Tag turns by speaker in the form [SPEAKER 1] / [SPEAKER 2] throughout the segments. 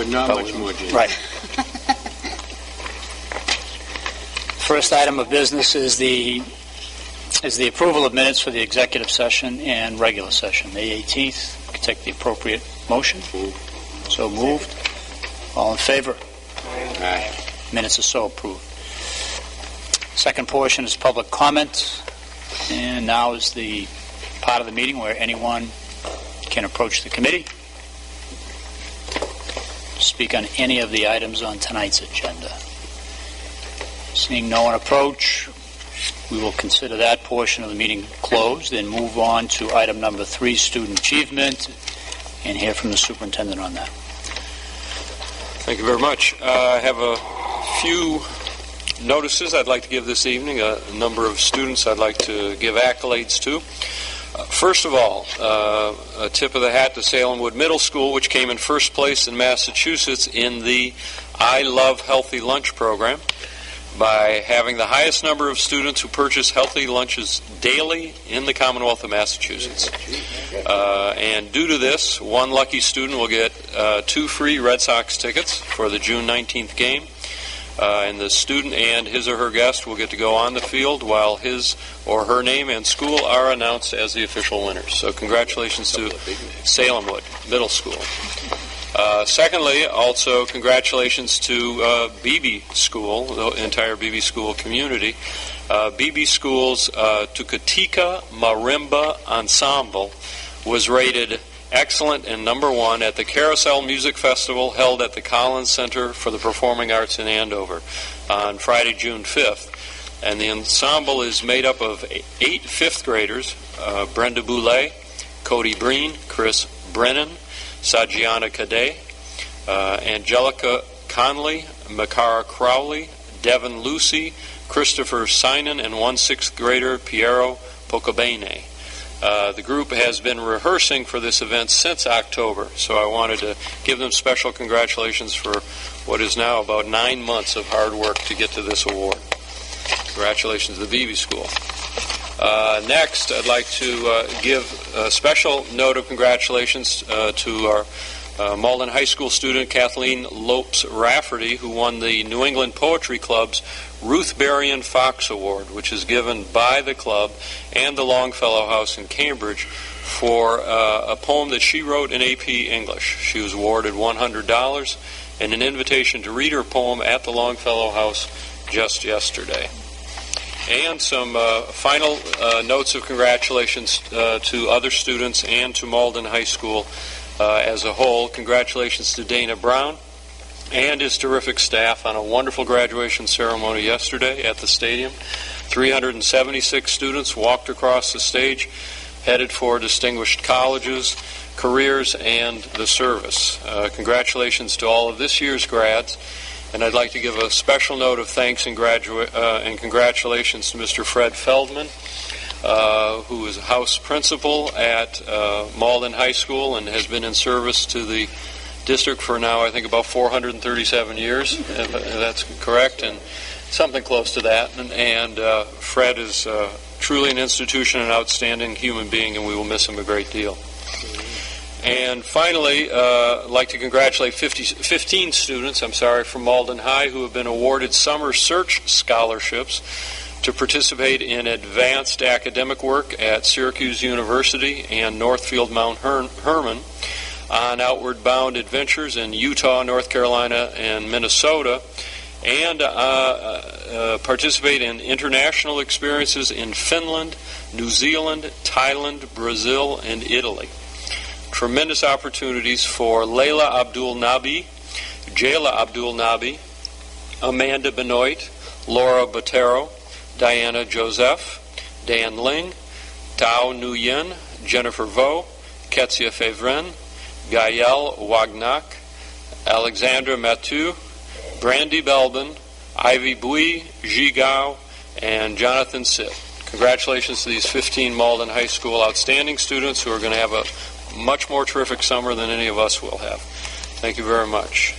[SPEAKER 1] But not
[SPEAKER 2] But
[SPEAKER 1] much
[SPEAKER 2] we-
[SPEAKER 1] more, Jim.
[SPEAKER 2] Right. First item of business is the, is the approval of minutes for the executive session and regular session, May 18th. Can Take the appropriate motion. So moved. All in favor?
[SPEAKER 1] Aye.
[SPEAKER 2] Minutes are so approved. Second portion is public comment, and now is the part of the meeting where anyone can approach the committee, speak on any of the items on tonight's agenda. Seeing no one approach, we will consider that portion of the meeting closed and move on to item number three, student achievement, and hear from the superintendent on that.
[SPEAKER 3] Thank you very much. Uh, I have a few notices I'd like to give this evening, a number of students I'd like to give accolades to. First of all, uh, a tip of the hat to Salemwood Middle School, which came in first place in Massachusetts in the I Love Healthy Lunch program by having the highest number of students who purchase healthy lunches daily in the Commonwealth of Massachusetts. Uh, and due to this, one lucky student will get uh, two free Red Sox tickets for the June 19th game. Uh, and the student and his or her guest will get to go on the field while his or her name and school are announced as the official winners. So, congratulations to Salemwood Middle School. Uh, secondly, also congratulations to uh, Beebe School, the entire Beebe School community. Uh, Beebe School's uh, Tucatica Marimba Ensemble was rated excellent and number one at the Carousel Music Festival held at the Collins Center for the Performing Arts in Andover on Friday, June 5th. And the ensemble is made up of eight fifth graders uh, Brenda Boulay, Cody Breen, Chris Brennan, Sajiana Cadet, uh, Angelica Conley, Makara Crowley, Devin Lucy, Christopher Sinan, and one sixth grader, Piero Pocabene. Uh, the group has been rehearsing for this event since October, so I wanted to give them special congratulations for what is now about nine months of hard work to get to this award. Congratulations to the Beebe School. Uh, next, I'd like to uh, give a special note of congratulations uh, to our uh, Malden High School student Kathleen Lopes Rafferty, who won the New England Poetry Club's Ruth Berrien Fox Award, which is given by the club and the Longfellow House in Cambridge for uh, a poem that she wrote in AP English. She was awarded $100 and an invitation to read her poem at the Longfellow House just yesterday. And some uh, final uh, notes of congratulations uh, to other students and to Malden High School uh, as a whole. Congratulations to Dana Brown and his terrific staff on a wonderful graduation ceremony yesterday at the stadium. 376 students walked across the stage, headed for distinguished colleges, careers, and the service. Uh, congratulations to all of this year's grads. And I'd like to give a special note of thanks and, gradua- uh, and congratulations to Mr. Fred Feldman, uh, who is a house principal at uh, Malden High School and has been in service to the district for now, I think, about 437 years, if that's correct, and something close to that. And, and uh, Fred is uh, truly an institution, an outstanding human being, and we will miss him a great deal. And finally, uh, I'd like to congratulate 50, 15 students, I'm sorry, from Malden High who have been awarded summer search scholarships to participate in advanced academic work at Syracuse University and Northfield Mount Her- Hermon on outward bound adventures in Utah, North Carolina, and Minnesota, and uh, uh, participate in international experiences in Finland, New Zealand, Thailand, Brazil, and Italy. Tremendous opportunities for Layla Abdul Nabi, Jayla Abdul Nabi, Amanda Benoit, Laura Botero, Diana Joseph, Dan Ling, Tao Nguyen, Jennifer Vo, Ketsia Fevren, Gael Wagnak, Alexandra Mathieu, Brandy Belbin, Ivy Bui, Ji Gao, and Jonathan Sitt. Congratulations to these 15 Malden High School outstanding students who are going to have a much more terrific summer than any of us will have. Thank you very much.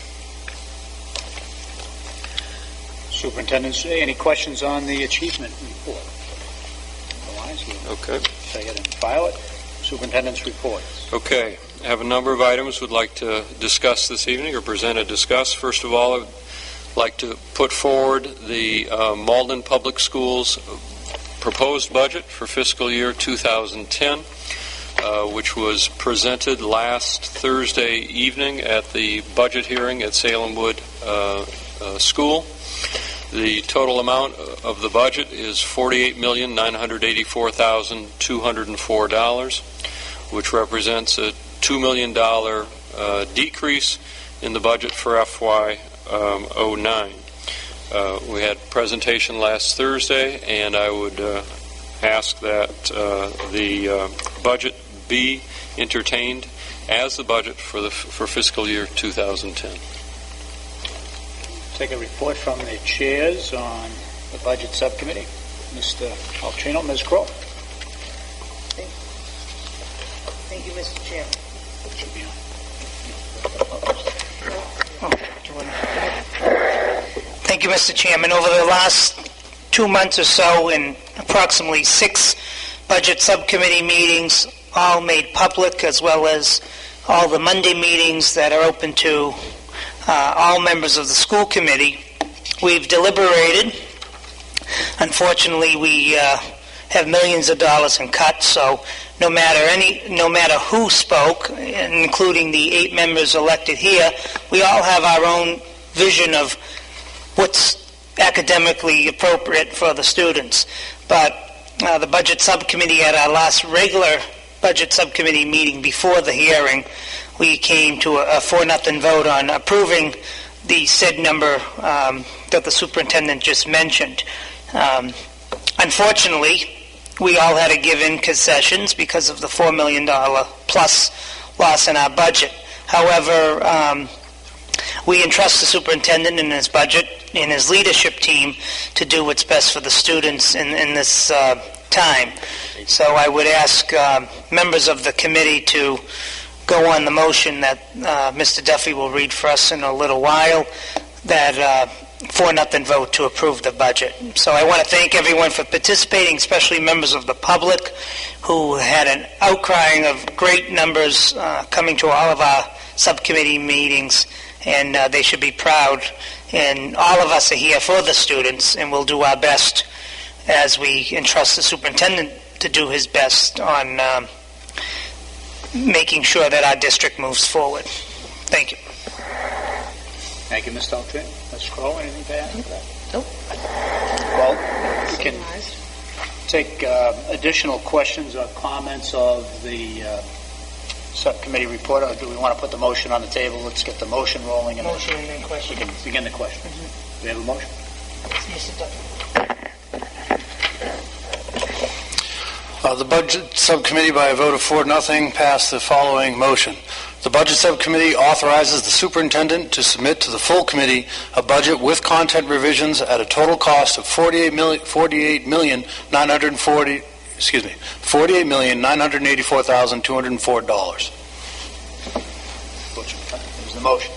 [SPEAKER 2] Superintendent, any questions on the achievement report? Otherwise, we'll
[SPEAKER 3] Okay.
[SPEAKER 2] say it and file it. Superintendent's report.
[SPEAKER 3] Okay. have a number of items we'd like to discuss this evening, or present and discuss. First of all, I'd like to put forward the uh, Malden Public Schools proposed budget for fiscal year 2010, uh, which was presented last Thursday evening at the budget hearing at Salemwood uh, uh, School. The total amount of the budget is $48,984,204, which represents a $2 million uh, decrease in the budget for FY um, 09. Uh, we had presentation last Thursday, and I would uh, ask that uh, the uh, budget be entertained as the budget for the for fiscal year 2010.
[SPEAKER 2] Take a report from the chairs on the budget subcommittee. Mr. Altrino, Ms. Crowe.
[SPEAKER 1] Thank you, Mr. Chairman.
[SPEAKER 2] Should be on.
[SPEAKER 1] Thank you, Mr. Chairman. Over the last two months or so, in approximately six budget subcommittee meetings, all made public, as well as all the Monday meetings that are open to uh, all members of the school committee, we've deliberated. Unfortunately, we uh, have millions of dollars in cuts, so no matter any, no matter who spoke, including the eight members elected here, we all have our own vision of what's academically appropriate for the students. But uh, the budget subcommittee at our last regular budget subcommittee meeting before the hearing, we came to a, a four nothing vote on approving the said number um, that the superintendent just mentioned. Um, unfortunately, we all had to give in concessions because of the $4 million plus loss in our budget. However, um, we entrust the superintendent and his budget and his leadership team to do what's best for the students in, in this uh, time. So I would ask uh, members of the committee to go on the motion that uh, Mr. Duffy will read for us in a little while, that uh, four nothing vote to approve the budget. So I want to thank everyone for participating, especially members of the public who had an outcrying of great numbers uh, coming to all of our subcommittee meetings, and uh, they should be proud. And all of us are here for the students, and we'll do our best as we entrust the superintendent to do his best on um, making sure that our district moves forward. Thank you.
[SPEAKER 2] Thank you, Mr. Altrino. Ms. Crowe, anything to add to that?
[SPEAKER 1] Nope.
[SPEAKER 2] Well, we can take uh, additional questions or comments of the uh, subcommittee report, or do we want to put the motion on the table? Let's get the motion rolling, and
[SPEAKER 1] Motion and then
[SPEAKER 2] we
[SPEAKER 1] question.
[SPEAKER 2] can begin the questions. Do we have a motion?
[SPEAKER 1] Mr.
[SPEAKER 4] Uh, The Budget Subcommittee, by a vote of four, nothing, passed the following motion. The Budget Subcommittee authorizes the superintendent to submit to the full committee a budget with content revisions at a total cost of $48 million, $48,940, excuse me, $48,984,204.
[SPEAKER 2] There's the motion.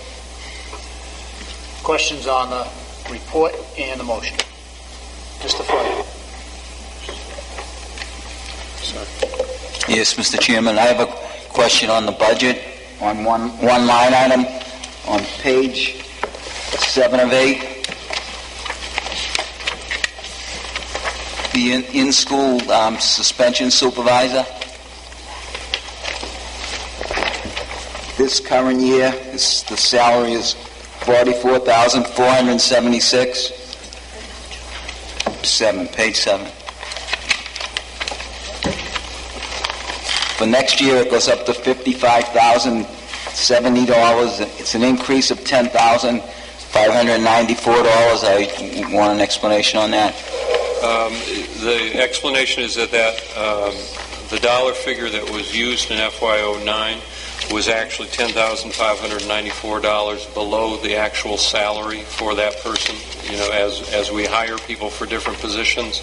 [SPEAKER 2] Questions on the report and the motion? Mr. Flood?
[SPEAKER 5] Yes, Mr. Chairman, I have a question on the budget, on one, one line item, on page seven of eight. The in- in-school um, suspension supervisor. This current year, the salary is forty-four thousand, four hundred and seventy-six. Seven, page seven. For next year, it goes up to fifty-five thousand seventy dollars. It's an increase of ten thousand five hundred ninety-four dollars. I want an explanation on that.
[SPEAKER 3] Um, The explanation is that that, um, the dollar figure that was used in FY09 was actually $10,594 below the actual salary for that person. You know, as, as we hire people for different positions,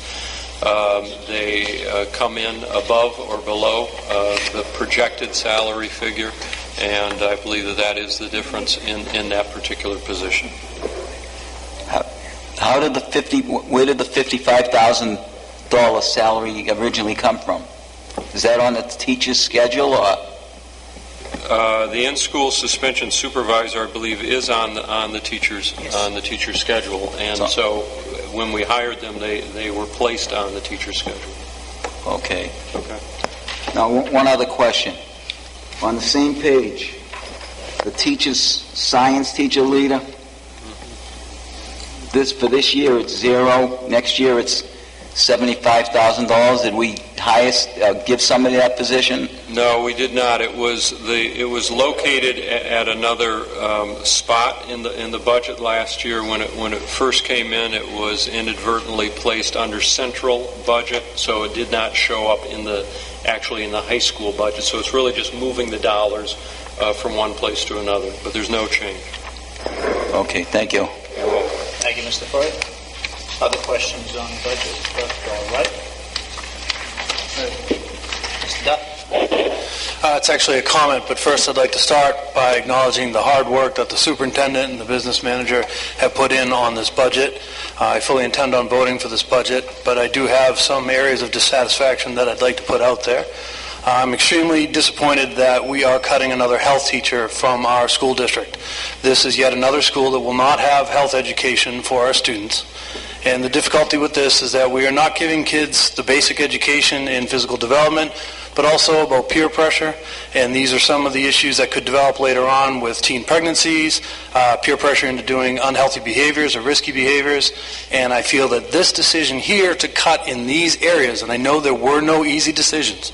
[SPEAKER 3] um, they uh, come in above or below uh, the projected salary figure, and I believe that that is the difference in, in that particular position.
[SPEAKER 5] How did the fifty, where did the fifty-five thousand dollar salary originally come from? Is that on the teacher's schedule, or,
[SPEAKER 3] Uh, The in-school suspension supervisor, I believe, is on, the- on the teacher's,
[SPEAKER 1] Yes.
[SPEAKER 3] on the teacher's schedule. And
[SPEAKER 5] So-
[SPEAKER 3] so when we hired them, they, they were placed on the teacher's schedule.
[SPEAKER 5] Okay.
[SPEAKER 3] Okay.
[SPEAKER 5] Now, one one other question. On the same page, the teacher's, science teacher leader, mm-hmm. this, for this year, it's zero. Next year, it's $75,000. Did we highest uh, give somebody that position?
[SPEAKER 3] No, we did not. It was the, it was located a- at another um, spot in the, in the budget last year. When it, when it first came in, it was inadvertently placed under central budget, so it did not show up in the, actually in the high school budget. So it's really just moving the dollars uh, from one place to another, but there's no change.
[SPEAKER 5] Okay, thank you.
[SPEAKER 2] Thank you, Mr. Furrier. Other questions on budget? All right. Mr. Duff?
[SPEAKER 4] Uh, It's actually a comment, but first I'd like to start by acknowledging the hard work that the superintendent and the business manager have put in on this budget. Uh, I fully intend on voting for this budget, but I do have some areas of dissatisfaction that I'd like to put out there. I'm extremely disappointed that we are cutting another health teacher from our school district. This is yet another school that will not have health education for our students. And the difficulty with this is that we are not giving kids the basic education in physical development, but also about peer pressure. And these are some of the issues that could develop later on with teen pregnancies, uh, peer pressure into doing unhealthy behaviors or risky behaviors. And I feel that this decision here to cut in these areas, and I know there were no easy decisions,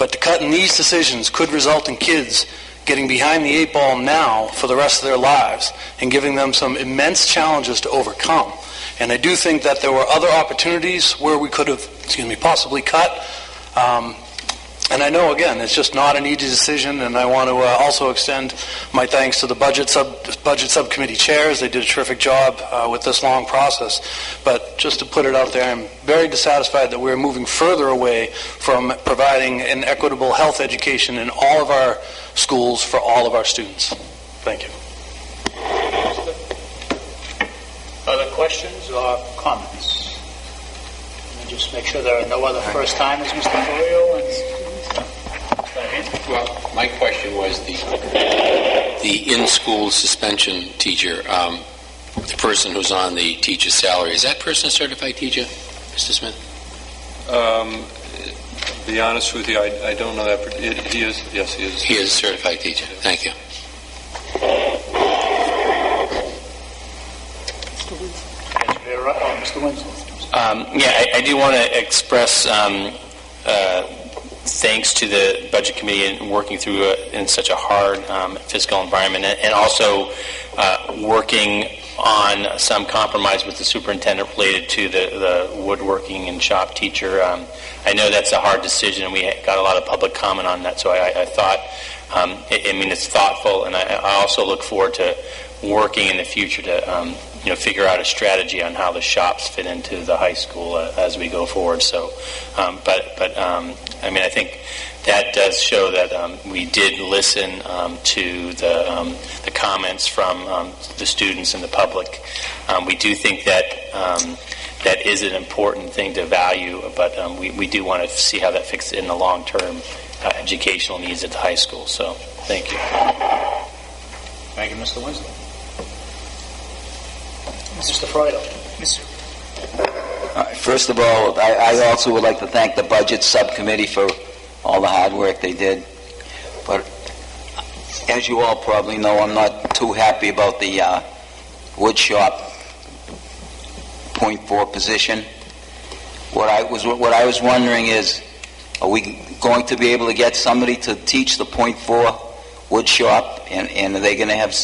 [SPEAKER 4] but to cut in these decisions could result in kids getting behind the eight ball now for the rest of their lives and giving them some immense challenges to overcome. And I do think that there were other opportunities where we could have, excuse me, possibly cut. Um, and I know, again, it's just not an easy decision, and I want to uh, also extend my thanks to the budget sub budget subcommittee chairs. They did a terrific job uh, with this long process. But just to put it out there, I'm very dissatisfied that we're moving further away from providing an equitable health education in all of our schools for all of our students. Thank you.
[SPEAKER 2] Other questions or comments? Let me just make sure there are no other first timers, Mr. Ferrero. And-
[SPEAKER 6] Well, my question was the, the in-school suspension teacher, um, the person who's on the teacher's salary, is that person a certified teacher, Mr. Smith?
[SPEAKER 3] Um, to be honest with you, I, I don't know that. per- it- He is, yes, he is.
[SPEAKER 6] He is a certified teacher. Thank you.
[SPEAKER 2] Mr. Ferrero, oh, Mr. Winslow.
[SPEAKER 7] Um, Yeah, I- I do want to express um, uh, thanks to the Budget Committee and working through uh, in such a hard um, fiscal environment, and and also uh, working on some compromise with the superintendent related to the the woodworking and shop teacher. Um, I know that's a hard decision, and we got a lot of public comment on that, so I I thought, um, I I mean, it's thoughtful, and I I also look forward to working in the future to um, you know, figure out a strategy on how the shops fit into the high school uh, as we go forward. So, um, but but um, I mean, I think that does show that um, we did listen um, to the um, the comments from um, the students and the public. Um, we do think that. That is an important thing to value, but we, we do want to see how that fits in the long-term uh, educational needs at the high school. So, thank you.
[SPEAKER 2] Thank you, Mr. Winslow. Mr. Fredo.
[SPEAKER 5] Uh, First of all, I I also would like to thank the Budget Subcommittee for all the hard work they did. But as you all probably know, I'm not too happy about the uh, wood shop .4 position. What I was what I was wondering is, are we going to be able to get somebody to teach the .4 wood shop, and and are they going to have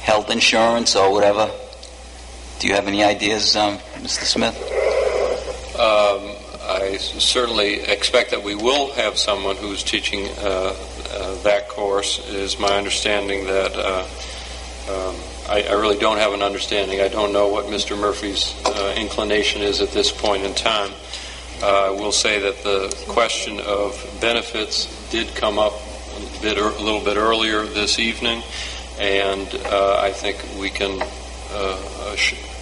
[SPEAKER 5] health insurance or whatever? Do you have any ideas, um, Mr. Smith?
[SPEAKER 3] Um, I certainly expect that we will have someone who's teaching uh, uh, that course. It is my understanding that uh, um, I, I really don't have an understanding. I don't know what Mr. Murphy's uh, inclination is at this point in time. Uh, I will say that the question of benefits did come up a, bit, a little bit earlier this evening, and uh, I think we can uh,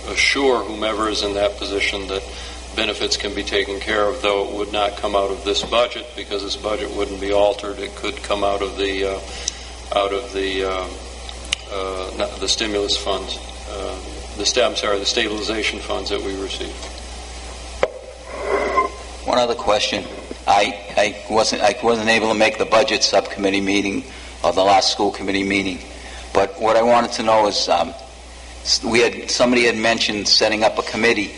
[SPEAKER 3] assure whomever is in that position that benefits can be taken care of, though it would not come out of this budget, because this budget wouldn't be altered. It could come out of the, uh, out of the, uh, uh, the stimulus funds, uh, the, I'm sorry, the stabilization funds that we receive.
[SPEAKER 5] One other question. I, I wasn't, I wasn't able to make the budget subcommittee meeting or the last school committee meeting, but what I wanted to know is, um, we had, somebody had mentioned setting up a committee,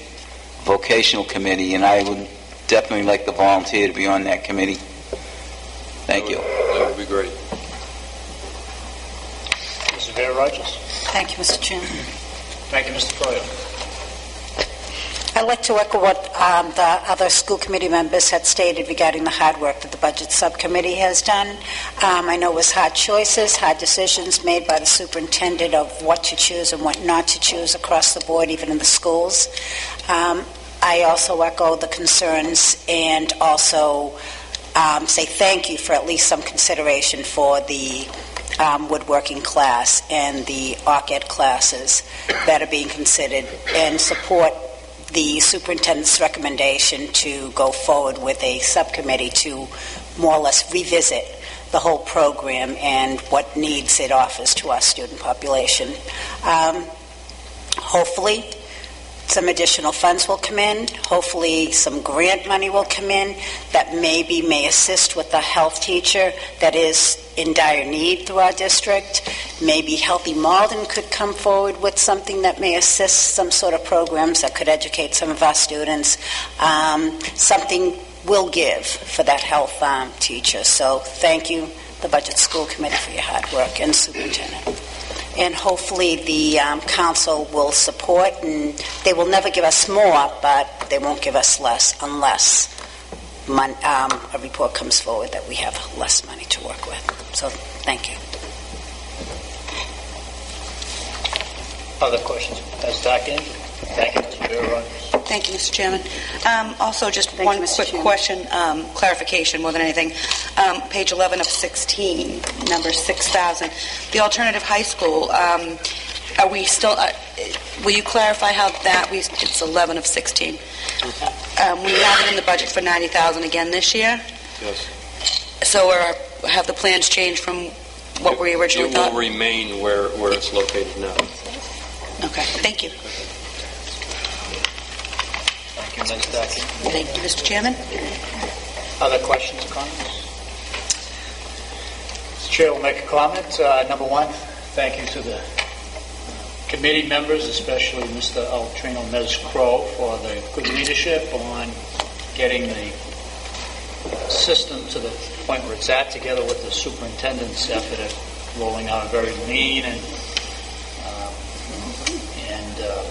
[SPEAKER 5] vocational committee, and I would definitely like to volunteer to be on that committee. Thank you.
[SPEAKER 3] That would be great.
[SPEAKER 2] Mrs. Rivera Rogers?
[SPEAKER 8] Thank you, Mr. Chairman.
[SPEAKER 2] Thank you, Mr. Croy.
[SPEAKER 8] I'd like to echo what um, the other school committee members had stated regarding the hard work that the Budget Subcommittee has done. Um, I know it was hard choices, hard decisions made by the superintendent of what to choose and what not to choose across the board, even in the schools. Um, I also echo the concerns and also um, say thank you for at least some consideration for the um, woodworking class and the OCED classes that are being considered and support the superintendent's recommendation to go forward with a subcommittee to more or less revisit the whole program and what needs it offers to our student population. Um, hopefully, some additional funds will come in. Hopefully, some grant money will come in that maybe may assist with the health teacher that is in dire need through our district. Maybe Healthy Malden could come forward with something that may assist some sort of programs that could educate some of our students. Um, something will give for that health um, teacher. So, thank you, the Budget School Committee, for your hard work, and Superintendent and hopefully the um, council will support, and they will never give us more, but they won't give us less unless mon- um, a report comes forward that we have less money to work with. So, thank you.
[SPEAKER 2] Other questions? Dockin? Thank you, Mrs. Rivera Rogers.
[SPEAKER 9] Thank you, Mr. Chairman. Um, Also, just
[SPEAKER 8] Thank
[SPEAKER 9] one
[SPEAKER 8] you,
[SPEAKER 9] quick
[SPEAKER 8] Chairman.
[SPEAKER 9] question, um, clarification more than anything. Um, Page 11 of 16, number 6,000. The alternative high school, um, are we still, uh, will you clarify how that, we? it's 11 of 16. Um, We have it in the budget for 90,000 again this year,
[SPEAKER 3] Yes.
[SPEAKER 9] so are- have the plans changed from what we originally
[SPEAKER 3] It will remain where, where it's located now.
[SPEAKER 9] Okay, thank you.
[SPEAKER 2] Thank you,
[SPEAKER 9] Thank you, Mr. Chairman.
[SPEAKER 2] Other questions, comments? Mr. Chair will make a comment. Uh, Number one, thank you to the committee members, especially Mr. Altrino Mez Crowe, for the good leadership on getting the system to the point where it's at, together with the superintendent's effort at rolling out a very lean and um, and uh,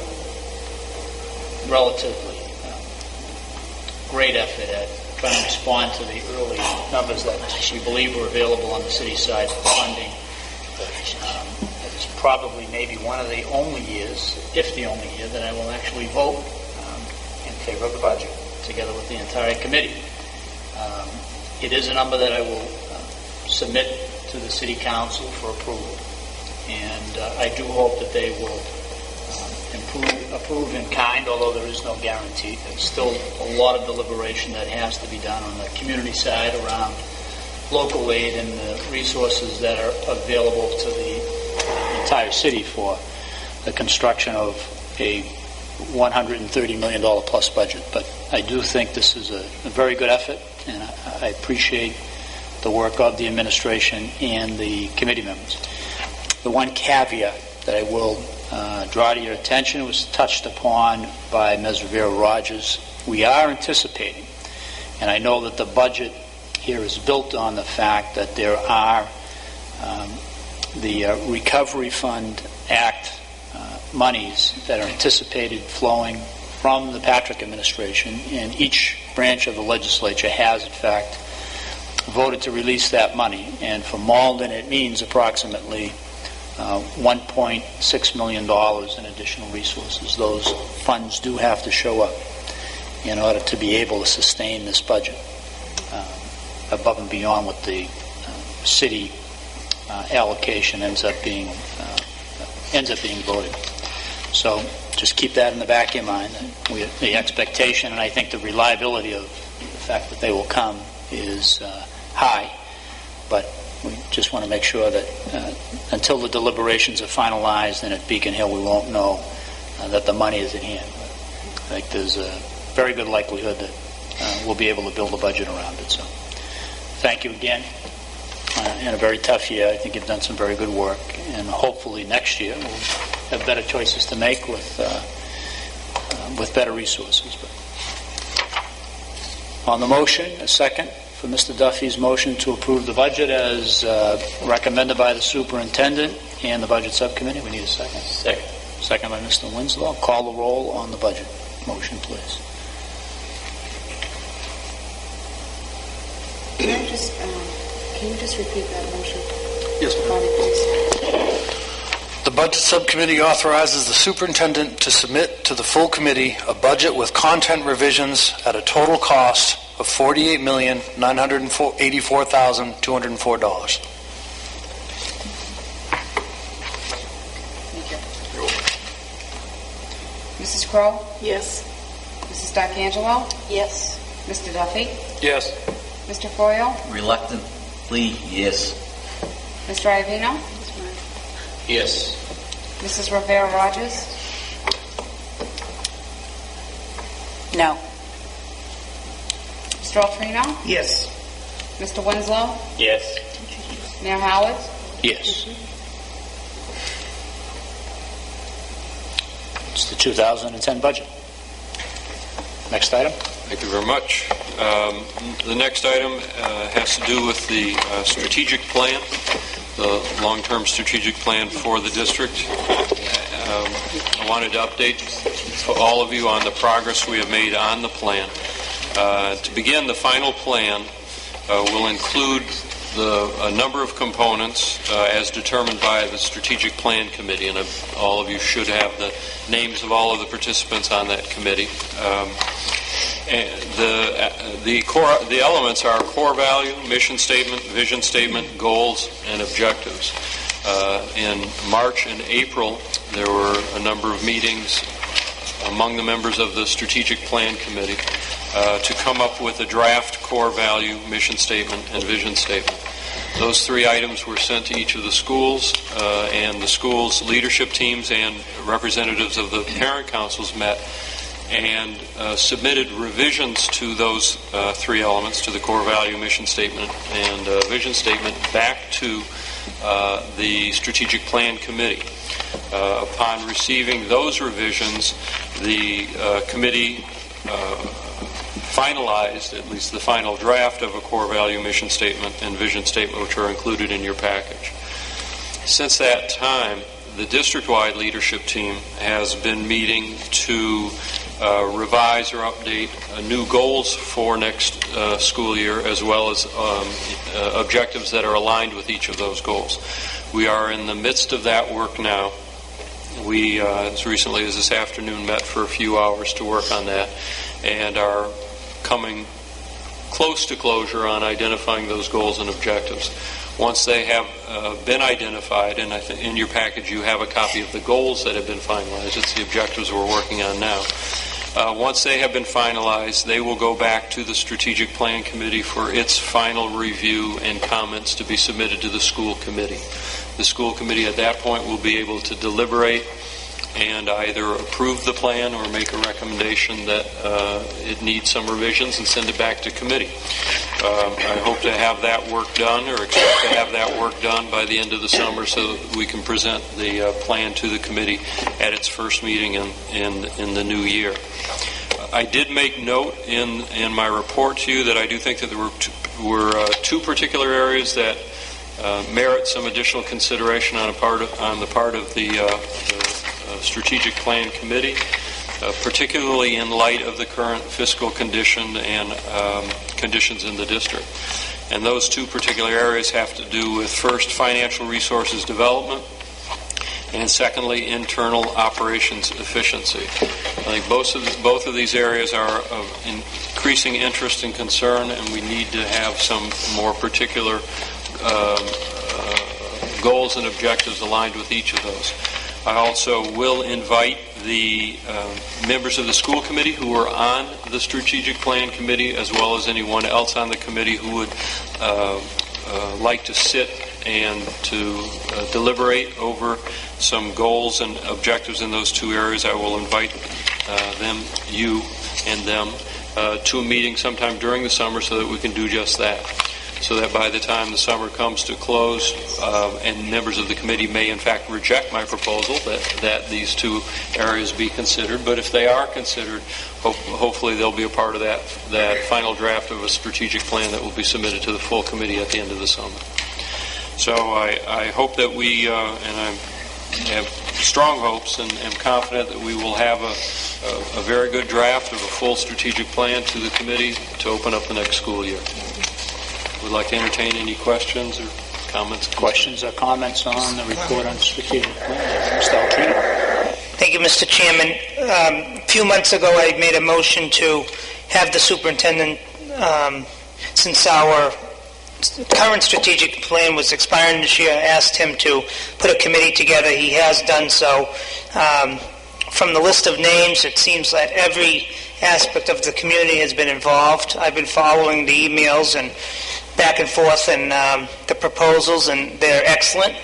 [SPEAKER 2] relatively great effort at trying to respond to the early numbers that we believe were available on the city side for funding. Um, It's probably maybe one of the only years, if the only year, that I will actually vote um, in favor of the budget, together with the entire committee. Um, It is a number that I will uh, submit to the city council for approval, and uh, I do hope that they will um, improve, approve in kind, although there is no guarantee. There's still a lot of deliberation that has to be done on the community side around local aid and the resources that are available to the entire city for the construction of a $130 million plus budget. But I do think this is a, a very good effort, and I, I appreciate the work of the administration and the committee members. The one caveat that I will uh, draw to your attention was touched upon by Ms. Rivera Rogers. We are anticipating, and I know that the budget here is built on the fact that there are um, the uh, Recovery Fund Act uh, monies that are anticipated flowing from the Patrick administration, and each branch of the legislature has, in fact, voted to release that money. And for Malden, it means approximately uh, $1.6 million in additional resources. Those funds do have to show up in order to be able to sustain this budget um, above and beyond what the uh, city uh, allocation ends up being uh, ends up being voted. So just keep that in the back of your mind, we- the expectation, and I think the reliability of the fact that they will come is uh, high, but we just want to make sure that uh, until the deliberations are finalized and at Beacon Hill, we won't know uh, that the money is in hand. I think there's a very good likelihood that uh, we'll be able to build a budget around it, so thank you again. Uh, In a very tough year, I think you've done some very good work, and hopefully next year we'll have better choices to make with, uh, uh, with better resources. But On the motion, a second for Mr. Duffy's motion to approve the budget as uh, recommended by the superintendent and the budget subcommittee. We need a second. Second. Second by Mr. Winslow. Call the roll on the budget motion, please.
[SPEAKER 10] Can I just, um, can you just repeat that motion?
[SPEAKER 4] Yes, ma'am.
[SPEAKER 10] Bobby, please.
[SPEAKER 4] The Budget Subcommittee authorizes the superintendent to submit to the full committee a budget with content revisions at a total cost of $48,984,204.
[SPEAKER 10] Thank you. Mrs. Crowe?
[SPEAKER 8] Yes.
[SPEAKER 10] Mrs. D'Angelo?
[SPEAKER 8] Yes.
[SPEAKER 10] Mr. Duffy?
[SPEAKER 4] Yes.
[SPEAKER 10] Mr. Foil?
[SPEAKER 5] Reluctantly, yes.
[SPEAKER 10] Mr. Iavino?
[SPEAKER 6] Yes.
[SPEAKER 10] Mrs. Rivera Rogers?
[SPEAKER 8] No.
[SPEAKER 10] Mr. Altrino?
[SPEAKER 1] Yes.
[SPEAKER 10] Mr. Winslow?
[SPEAKER 7] Yes.
[SPEAKER 10] Mayor Howard?
[SPEAKER 2] Yes. It's the 2010 budget. Next item.
[SPEAKER 3] Thank you very much. Um, The next item uh, has to do with the uh, strategic plan, the long-term strategic plan for the district. Um, I wanted to update all of you on the progress we have made on the plan. Uh, To begin, the final plan uh, will include the, a number of components uh, as determined by the Strategic Plan Committee, and uh, all of you should have the names of all of the participants on that committee. Um, and the, uh, the core, the elements are core value, mission statement, vision statement, goals, and objectives. Uh, in March and April, there were a number of meetings among the members of the Strategic Plan Committee uh, to come up with a draft core value, mission statement, and vision statement. Those three items were sent to each of the schools, uh, and the schools' leadership teams and representatives of the parent councils met and uh, submitted revisions to those uh, three elements, to the core value, mission statement, and uh, vision statement, back to uh, the Strategic Plan Committee. Uh, upon receiving those revisions, the uh, committee uh, finalized at least the final draft of a core value, mission statement, and vision statement, which are included in your package. Since that time, the district-wide leadership team has been meeting to uh, revise or update uh, new goals for next uh, school year, as well as um, uh, objectives that are aligned with each of those goals. We are in the midst of that work now. We, uh, as recently as this afternoon, met for a few hours to work on that, and are coming close to closure on identifying those goals and objectives. Once they have uh, been identified, and I think in your package you have a copy of the goals that have been finalized, it's the objectives we're working on now. Uh, once they have been finalized, they will go back to the Strategic Plan Committee for its final review and comments to be submitted to the school committee. The school committee at that point will be able to deliberate and either approve the plan or make a recommendation that uh, it needs some revisions and send it back to committee. Um, I hope to have that work done, or expect to have that work done by the end of the summer, so that we can present the uh, plan to the committee at its first meeting in, in, in the new year. I did make note in, in my report to you that I do think that there were two, were uh, two particular areas that uh, merit some additional consideration on a part of, on the part of the, uh, the strategic plan committee, uh, particularly in light of the current fiscal condition and um, conditions in the district. And those two particular areas have to do with first financial resources development and secondly internal operations efficiency. I think both of, both of these areas are of increasing interest and concern and we need to have some more particular um, uh, goals and objectives aligned with each of those. I also will invite the uh, members of the school committee who are on the strategic plan committee, as well as anyone else on the committee who would uh, uh, like to sit and to uh, deliberate over some goals and objectives in those two areas. I will invite uh, them, you, and them uh, to a meeting sometime during the summer so that we can do just that. So that by the time the summer comes to close, uh, and members of the committee may in fact reject my proposal that, that these two areas be considered. But if they are considered, hope, hopefully they'll be a part of that, that final draft of a strategic plan that will be submitted to the full committee at the end of the summer. So I, I hope that we, uh, and I have strong hopes and am confident that we will have a, a, a very good draft of a full strategic plan to the committee to open up the next school year. Would like to entertain any questions or comments?
[SPEAKER 2] Questions or comments on the report on strategic plan? Mr. Altrino?
[SPEAKER 1] Thank you, Mr. Chairman. Um, A few months ago, I made a motion to have the superintendent, um, since our current strategic plan was expiring this year, I asked him to put a committee together. He has done so. Um, From the list of names, it seems that every aspect of the community has been involved. I've been following the emails and back and forth and um, the proposals, and they're excellent.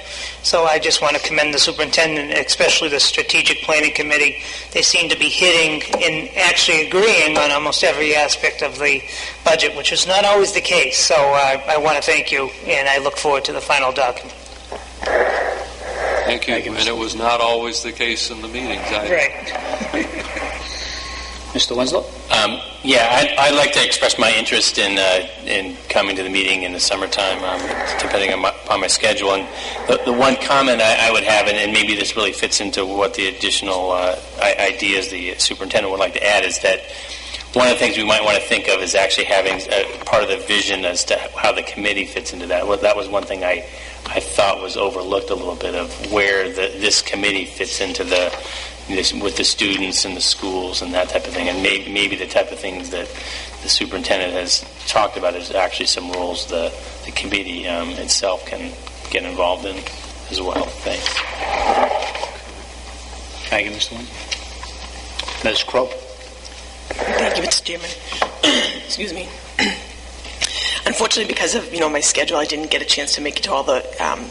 [SPEAKER 1] So I just want to commend the superintendent, especially the strategic planning committee. They seem to be hitting and actually agreeing on almost every aspect of the budget, which is not always the case. So uh, I want to thank you, and I look forward to the final document.
[SPEAKER 3] Thank you. And it was not always the case in the meetings. I-
[SPEAKER 1] Right.
[SPEAKER 2] Mr. Winslow?
[SPEAKER 7] Um, yeah, I'd, I'd like to express my interest in uh, in coming to the meeting in the summertime, um, depending on my, upon my schedule. And the, the one comment I, I would have, and, and maybe this really fits into what the additional uh, ideas the superintendent would like to add, is that one of the things we might want to think of is actually having uh, part of the vision as to how the committee fits into that. Well, that was one thing I, I thought was overlooked a little bit of where the, this committee fits into the this, with the students and the schools and that type of thing. And maybe, maybe the type of things that the superintendent has talked about is actually some roles the, the committee um, itself can get involved in as well. Thanks.
[SPEAKER 2] Thank you, Mr. Winslow. Ms. Crowe?
[SPEAKER 11] Thank you, Mr. Chairman. Excuse me. Unfortunately, because of you know my schedule, I didn't get a chance to make it to all the um,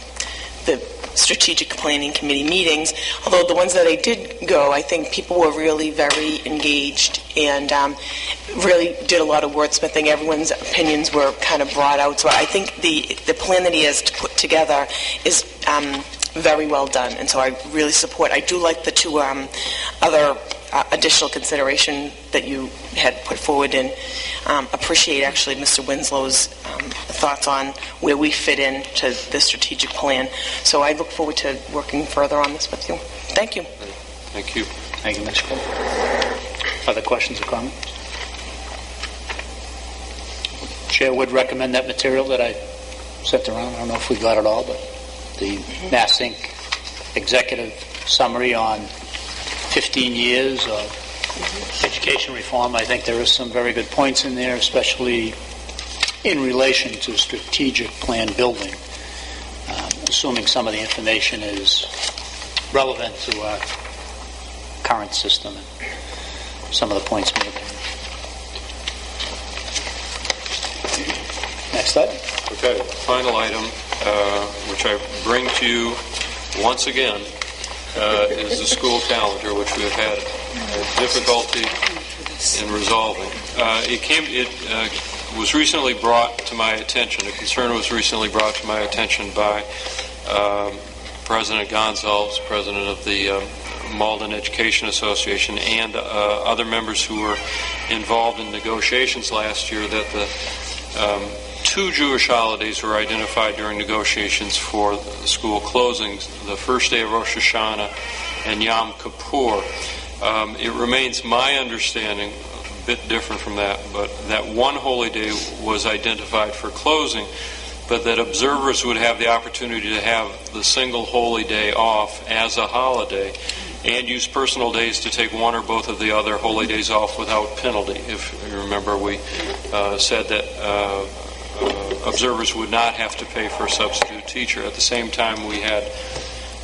[SPEAKER 11] the strategic planning committee meetings. Although the ones that I did go, I think people were really very engaged and um, really did a lot of wordsmithing. Everyone's opinions were kind of brought out. So I think the the plan that he has put together is. Um, very well done, and so I really support. I do like the two um, other uh, additional consideration that you had put forward, and um, appreciate actually Mr. Winslow's um, thoughts on where we fit in to the strategic plan. So I look forward to working further on this with you. Thank you.
[SPEAKER 3] Thank you.
[SPEAKER 2] Thank you, Ms. Crowe. Other questions or comments? Chair would recommend that material that I sent around. I don't know if we got it all, but the Mass Inc. executive summary on 15 years of education reform. I think there are some very good points in there, especially in relation to strategic plan building, um, assuming some of the information is relevant to our current system and some of the points made. Next item.
[SPEAKER 3] Okay, final item, uh, which I bring to you once again, uh, is the school calendar, which we have had difficulty in resolving. Uh, It came, it uh, was recently brought to my attention, a concern was recently brought to my attention by um, President Gonzalez, president of the um, Malden Education Association, and uh, other members who were involved in negotiations last year, that the um, two Jewish holidays were identified during negotiations for the school closings, the first day of Rosh Hashanah and Yom Kippur. Um, it remains my understanding, a bit different from that, but that one holy day was identified for closing, but that observers would have the opportunity to have the single holy day off as a holiday and use personal days to take one or both of the other holy days off without penalty. If you remember, we uh, said that uh, uh, observers would not have to pay for a substitute teacher. At the same time, we had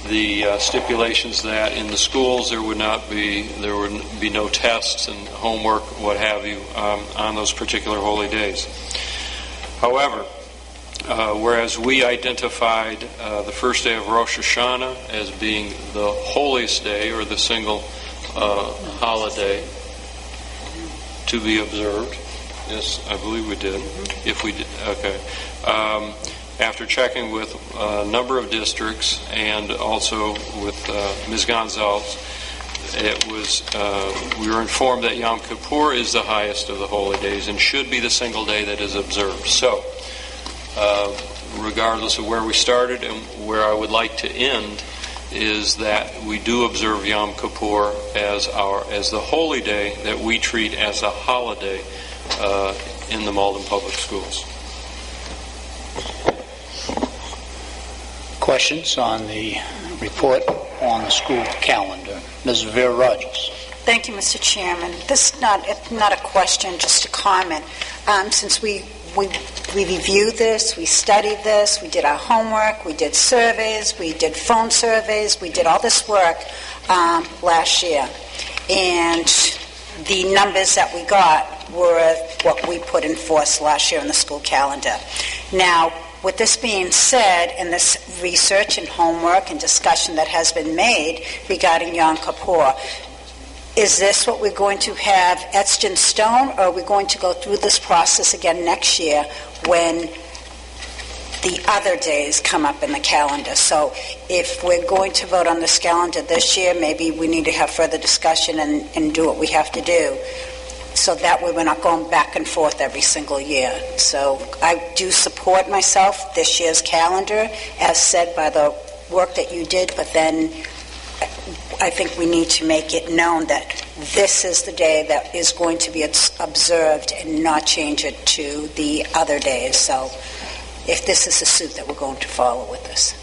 [SPEAKER 3] the uh, stipulations that in the schools there would not be there would be no tests and homework, what have you, um, on those particular holy days. However, uh, whereas we identified uh, the first day of Rosh Hashanah as being the holiest day or the single uh, holiday to be observed. Yes, I believe we did. If we did, okay. Um, after checking with a number of districts and also with uh, Ms. Gonzalez, it was uh, we were informed that Yom Kippur is the highest of the holy days and should be the single day that is observed. So, uh, regardless of where we started and where I would like to end, is that we do observe Yom Kippur as our as the holy day that we treat as a holiday uh, in the Malden Public Schools.
[SPEAKER 2] Questions on the report on the school calendar? Ms. Rivera Rogers.
[SPEAKER 8] Thank you, Mr. Chairman. This is not, not a question, just a comment. Um, since we, we, we reviewed this, we studied this, we did our homework, we did surveys, we did phone surveys, we did all this work um, last year. And the numbers that we got were what we put in force last year in the school calendar. Now, with this being said, and this research and homework and discussion that has been made regarding Yom Kippur, is this what we're going to have etched in stone, or are we going to go through this process again next year when the other days come up in the calendar? So if we're going to vote on this calendar this year, maybe we need to have further discussion and, and do what we have to do so that way we're not going back and forth every single year. So I do support myself this year's calendar, as said by the work that you did, but then I think we need to make it known that this is the day that is going to be observed and not change it to the other days. So if this is the suit that we're going to follow with this.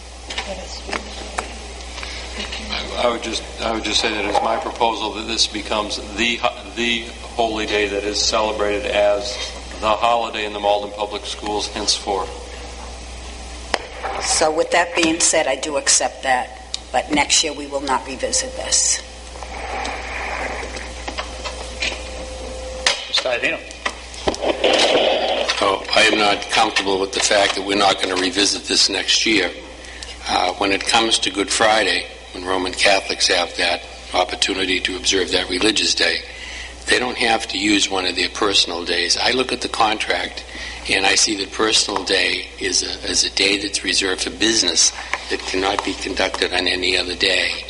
[SPEAKER 3] I would just I would just say that it's my proposal that this becomes the the holy day that is celebrated as the holiday in the Malden Public Schools henceforth.
[SPEAKER 8] So with that being said, I do accept that, but next year we will not revisit this.
[SPEAKER 2] Mr. Iavino.
[SPEAKER 6] Oh, I am not comfortable with the fact that we're not going to revisit this next year. Uh, when it comes to Good Friday, when Roman Catholics have that opportunity to observe that religious day, they don't have to use one of their personal days. I look at the contract and I see that personal day is a, is a day that's reserved for business that cannot be conducted on any other day.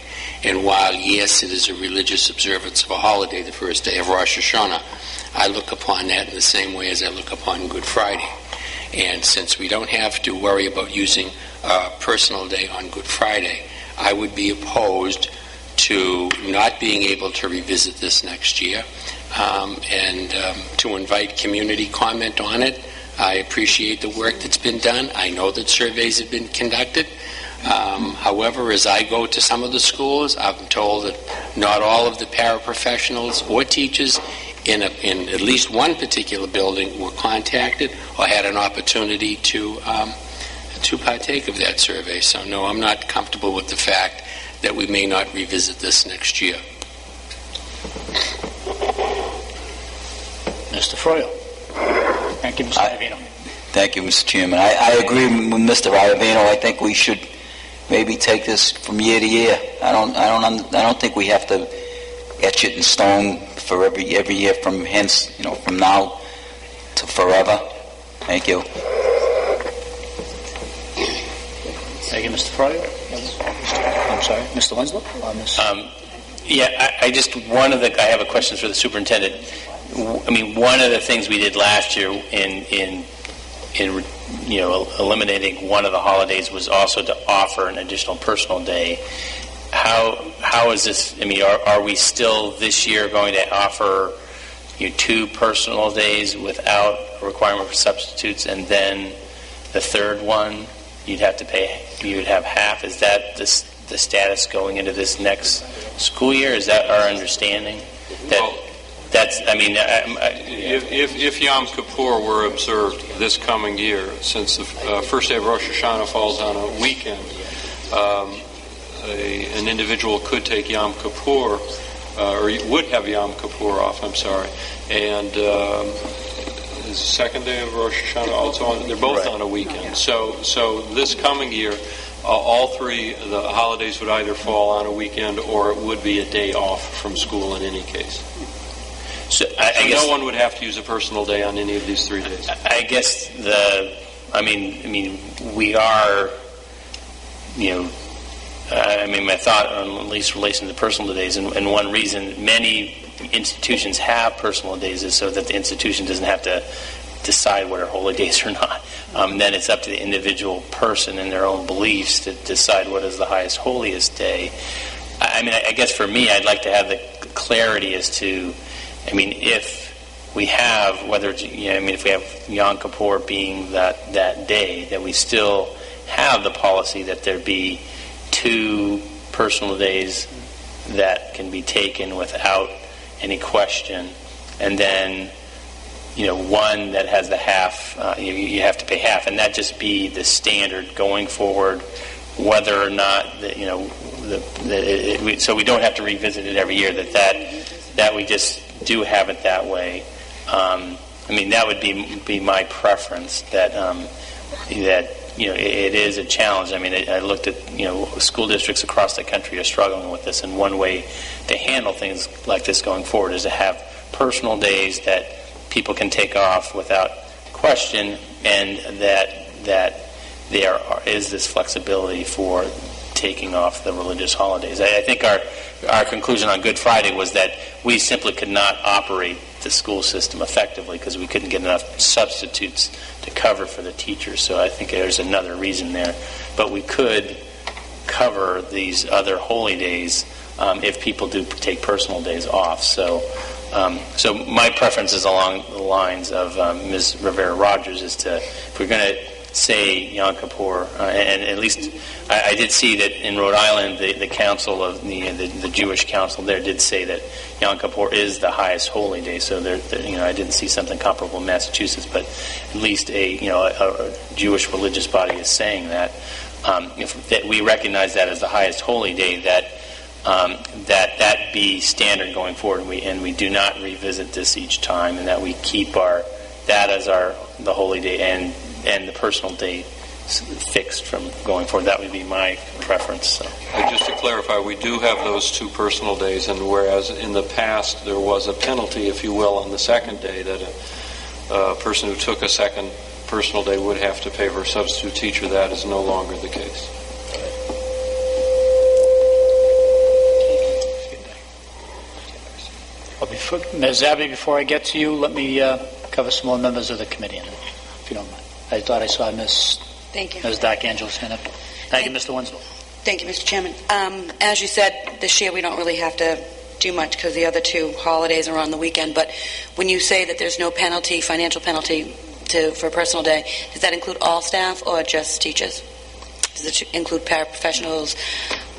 [SPEAKER 6] And while, yes, it is a religious observance of a holiday, the first day of Rosh Hashanah, I look upon that in the same way as I look upon Good Friday. And since we don't have to worry about using a personal day on Good Friday, I would be opposed to not being able to revisit this next year um, and um, to invite community comment on it. I appreciate the work that's been done. I know that surveys have been conducted. Um, however, as I go to some of the schools, I'm told that not all of the paraprofessionals or teachers in, a, in at least one particular building were contacted or had an opportunity to um, to partake of that survey. So, no, I'm not comfortable with the fact that we may not revisit this next year.
[SPEAKER 2] Mr. Froyle. Thank you, Mr. Iavino.
[SPEAKER 5] Thank you, Mr. Chairman. I, I agree with Mr. Iavino. I think we should maybe take this from year to year. I don't, I don't, I don't think we have to etch it in stone for every every year from hence, you know, from now to forever. Thank you.
[SPEAKER 2] Thank you, Mr. Froyle. I'm sorry, Mr. Winslow?
[SPEAKER 7] Um, yeah, I, I just one of the I have a question for the superintendent. I mean, one of the things we did last year in in in you know eliminating one of the holidays was also to offer an additional personal day. How how is this? I mean, are, are we still this year going to offer you two personal days without a requirement for substitutes, and then the third one you'd have to pay you would have half? Is that the the status going into this next school year? Is that our understanding? That
[SPEAKER 3] Well-
[SPEAKER 7] that's I mean. I, I,
[SPEAKER 3] If, if, if Yom Kippur were observed this coming year, since the uh, first day of Rosh Hashanah falls on a weekend, um, a, an individual could take Yom Kippur, uh, or would have Yom Kippur off, I'm sorry, and um, the second day of Rosh Hashanah also on, they're both
[SPEAKER 2] Right.
[SPEAKER 3] on a weekend. So, so this coming year, uh, all three, the holidays would either fall on a weekend or it would be a day off from school in any case.
[SPEAKER 7] So I,
[SPEAKER 3] So
[SPEAKER 7] I guess
[SPEAKER 3] no one would have to use a personal day on any of these three days.
[SPEAKER 7] I guess the, I mean, I mean, we are, you know, I mean, my thought on at least relating to personal days, and, and one reason many institutions have personal days is so that the institution doesn't have to decide what are holy days or not. Um, then it's up to the individual person and their own beliefs to decide what is the highest, holiest day. I mean, I I guess for me, I'd like to have the clarity as to, I mean, if we have, whether it's, you know, I mean, if we have Yom Kippur being that, that day, that we still have the policy that there be two personal days that can be taken without any question, and then, you know, one that has the half, uh, you, you have to pay half, and that just be the standard going forward, whether or not, that, you know, the, the, it, it, so we don't have to revisit it every year, that that, that we just do have it that way. Um, I mean, that would be, be my preference, that, um, that, you know, it, it is a challenge. I mean, I, I looked at, you know, school districts across the country are struggling with this, and one way to handle things like this going forward is to have personal days that people can take off without question, and that, that there is this flexibility for taking off the religious holidays. I, I think our, our conclusion on Good Friday was that we simply could not operate the school system effectively because we couldn't get enough substitutes to cover for the teachers. So I think there's another reason there. But we could cover these other holy days um, if people do take personal days off. So, um, so my preference is along the lines of um, Ms. Rivera Rogers is to, if we're going to say Yom Kippur, uh, and at least I, I did see that in Rhode Island, the, the council of the, the the Jewish council there did say that Yom Kippur is the highest holy day. So there, there- you know, I didn't see something comparable in Massachusetts, but at least a you know a, a Jewish religious body is saying that. Um, if that we recognize that as the highest holy day, that um, that that be standard going forward, and we and we do not revisit this each time, and that we keep our that as our the holy day and and the personal date fixed from going forward. That would be my preference. So.
[SPEAKER 3] Just to clarify, we do have those two personal days, and whereas in the past there was a penalty, if you will, on the second day that a, a person who took a second personal day would have to pay for a substitute teacher, that is no longer the case.
[SPEAKER 2] Well, before, Ms. Abbey, before I get to you, let me uh, cover some more members of the committee, if you don't mind. I thought I saw Ms.
[SPEAKER 9] Thank you.
[SPEAKER 2] Ms. D'Angelo's hand up. Thank you, Mr. Winslow.
[SPEAKER 9] Thank you, Mr. Chairman. Um, As you said, this year we don't really have to do much because the other two holidays are on the weekend. But when you say that there's no penalty, financial penalty to, for a personal day, does that include all staff or just teachers? Does it include paraprofessionals,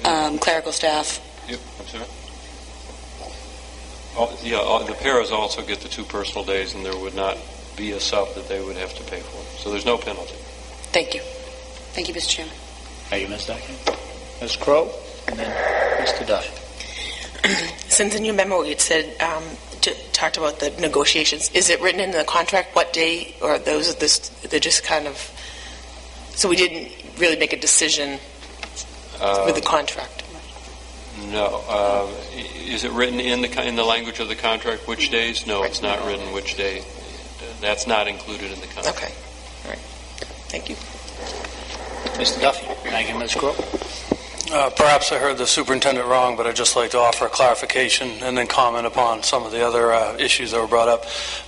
[SPEAKER 9] um, clerical staff?
[SPEAKER 3] Yep, I'm sorry. All- Yeah, all- the paras also get the two personal days, and there would not be a sub that they would have to pay for. So there's no penalty.
[SPEAKER 9] Thank you. Thank you, Mr. Chairman.
[SPEAKER 2] Thank you, Ms. Doc. Ms. Crowe, and then Mr. Duffy.
[SPEAKER 11] Since in your memo it said, um, t- talked about the negotiations, is it written in the contract what day, or those are this, they're just kind of, so we didn't really make a decision
[SPEAKER 3] Uh,
[SPEAKER 11] with the contract?
[SPEAKER 3] No. Uh, Is it written in the, in the language of the contract which days? No, it's not written which day. That's not included in the contract.
[SPEAKER 11] Okay, all right, thank you.
[SPEAKER 2] Mr. Duffy. Thank you, Ms. Crowe.
[SPEAKER 4] Uh, Perhaps I heard the superintendent wrong, but I'd just like to offer a clarification and then comment upon some of the other uh, issues that were brought up.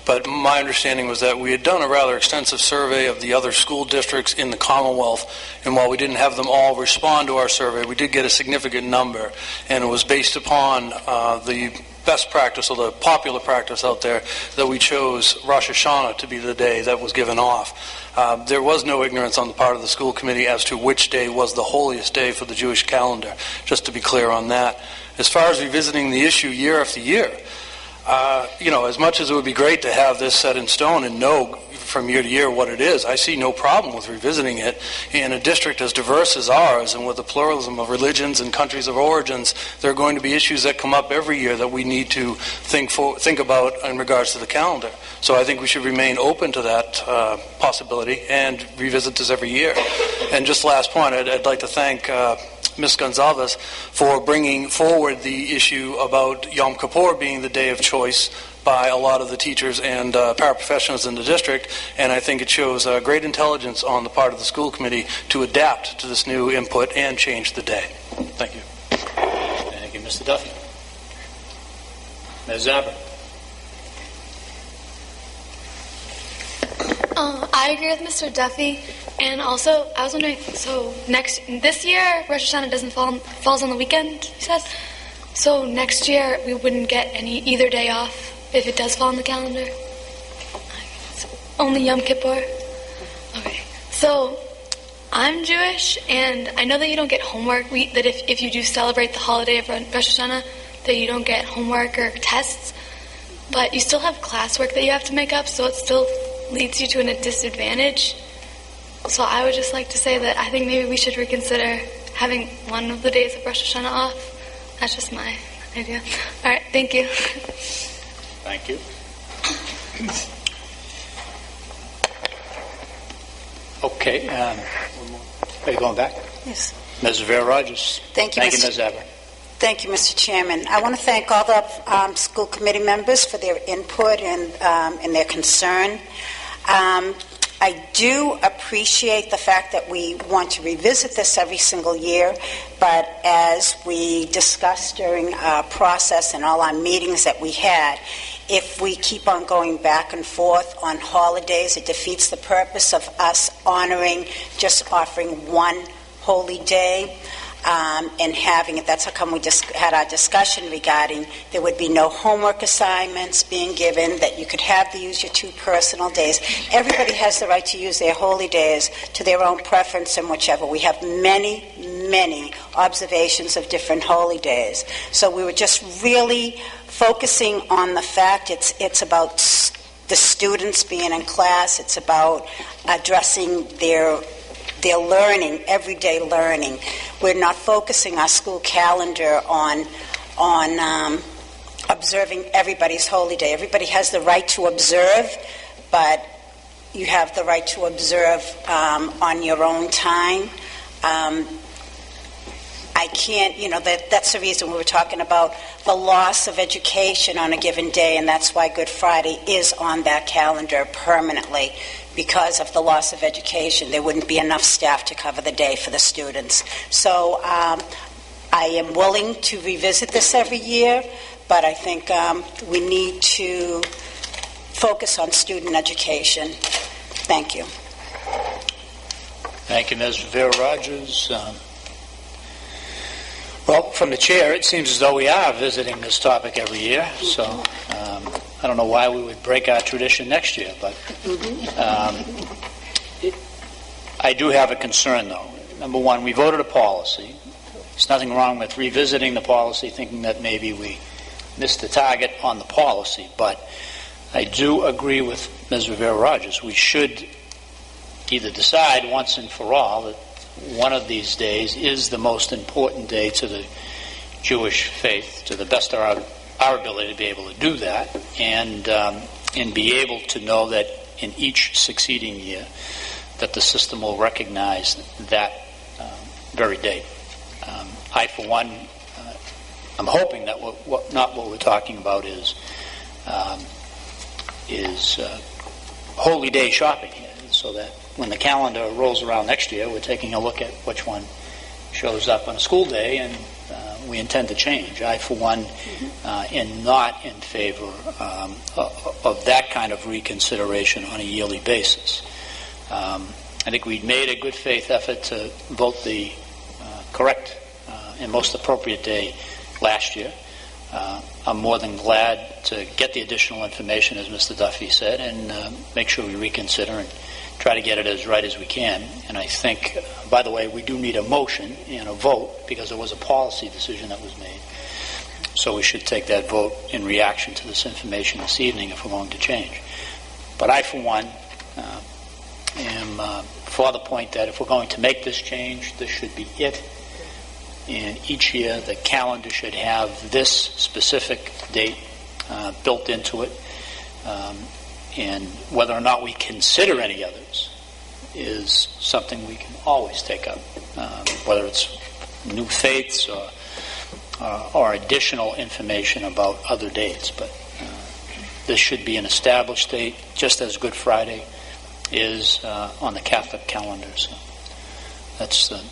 [SPEAKER 4] But my understanding was that we had done a rather extensive survey of the other school districts in the Commonwealth, and while we didn't have them all respond to our survey, we did get a significant number, and it was based upon uh, the best practice or the popular practice out there that we chose Rosh Hashanah to be the day that was given off. Uh, there was no ignorance on the part of the school committee as to which day was the holiest day for the Jewish calendar, just to be clear on that. As far as revisiting the issue year after year, uh, you know, as much as it would be great to have this set in stone and know from year to year what it is. I see no problem with revisiting it. In a district as diverse as ours and with a pluralism of religions and countries of origins, there are going to be issues that come up every year that we need to think, for, think about in regards to the calendar. So I think we should remain open to that uh, possibility and revisit this every year. And just last point, I'd, I'd like to thank uh, Ms. Gonzalez for bringing forward the issue about Yom Kippur being the day of choice by a lot of the teachers and uh, paraprofessionals in the district, and I think it shows uh, great intelligence on the part of the school committee to adapt to this new input and change the day. Thank you.
[SPEAKER 2] Thank you, Mr. Duffy. Ms. Zabra.
[SPEAKER 12] Um, I agree with Mr. Duffy, and also I was wondering. So next this year, Rosh Hashanah doesn't fall falls on the weekend. He says. So next year we wouldn't get any either day off if it does fall on the calendar. Only Yom Kippur. Okay. So I'm Jewish, and I know that you don't get homework. We, that if, if you do celebrate the holiday of Rosh Hashanah, that you don't get homework or tests, but you still have classwork that you have to make up, so it still leads you to a disadvantage. So I would just like to say that I think maybe we should reconsider having one of the days of Rosh Hashanah off. That's just my idea. All right, thank you.
[SPEAKER 2] Thank you. Okay, um, are you going back?
[SPEAKER 8] Yes.
[SPEAKER 2] Ms. Rivera Rogers.
[SPEAKER 8] Thank you,
[SPEAKER 2] Thank you,
[SPEAKER 8] Mr.
[SPEAKER 2] Ms. Zabra.
[SPEAKER 8] Thank you, Mr. Chairman. I want to thank all the um, school committee members for their input and, um, and their concern. Um, I do appreciate the fact that we want to revisit this every single year, but as we discussed during our process and all our meetings that we had, if we keep on going back and forth on holidays, it defeats the purpose of us honoring, just offering one holy day um, and having it. That's how come we just had our discussion regarding there would be no homework assignments being given, that you could have to use your two personal days. Everybody has the right to use their holy days to their own preference and whichever. We have many, many observations of different holy days. So we were just really focusing on the fact it's, it's about the students being in class, it's about addressing their their learning, everyday learning. We're not focusing our school calendar on on um, observing everybody's holy day. Everybody has the right to observe, but you have the right to observe um, on your own time. Um, I can't, you know, that, that's the reason we were talking about the loss of education on a given day, and that's why Good Friday is on that calendar permanently because of the loss of education. There wouldn't be enough staff to cover the day for the students. So um, I am willing to revisit this every year, but I think um, we need to focus on student education. Thank you.
[SPEAKER 2] Thank you, Ms. Rivera Rogers. Um, well, from the chair, it seems as though we are visiting this topic every year, so um, I don't know why we would break our tradition next year, but um, I do have a concern, though. Number one, we voted a policy. There's nothing wrong with revisiting the policy, thinking that maybe we missed the target on the policy, but I do agree with Ms. Rivera Rogers. We should either decide once and for all that one of these days is the most important day to the Jewish faith, to the best of our, our ability to be able to do that, and um, and be able to know that in each succeeding year that the system will recognize that um, very date. Um, I, for one, uh, I'm hoping that what, what, not what we're talking about is um, is uh, holy day shopping so that when the calendar rolls around next year, we're taking a look at which one shows up on a school day, and uh, we intend to change. I, for one, uh, am not in favor um, of that kind of reconsideration on a yearly basis. Um, I think we made a good faith effort to vote the uh, correct uh, and most appropriate day last year. Uh, I'm more than glad to get the additional information, as Mr. Duffy said, and uh, make sure we reconsider and try to get it as right as we can. And I think, by the way, we do need a motion and a vote because it was a policy decision that was made. So we should take that vote in reaction to this information this evening if we're going to change. But I, for one, uh, for the point that if we're going to make this change, this should be it. And each year, the calendar should have this specific date uh, built into it. Um, and whether or not we consider any others is something we can always take up, um, whether it's new faiths or, uh, or additional information about other dates. But uh, this should be an established date, just as Good Friday is uh, on the Catholic calendar. So that's the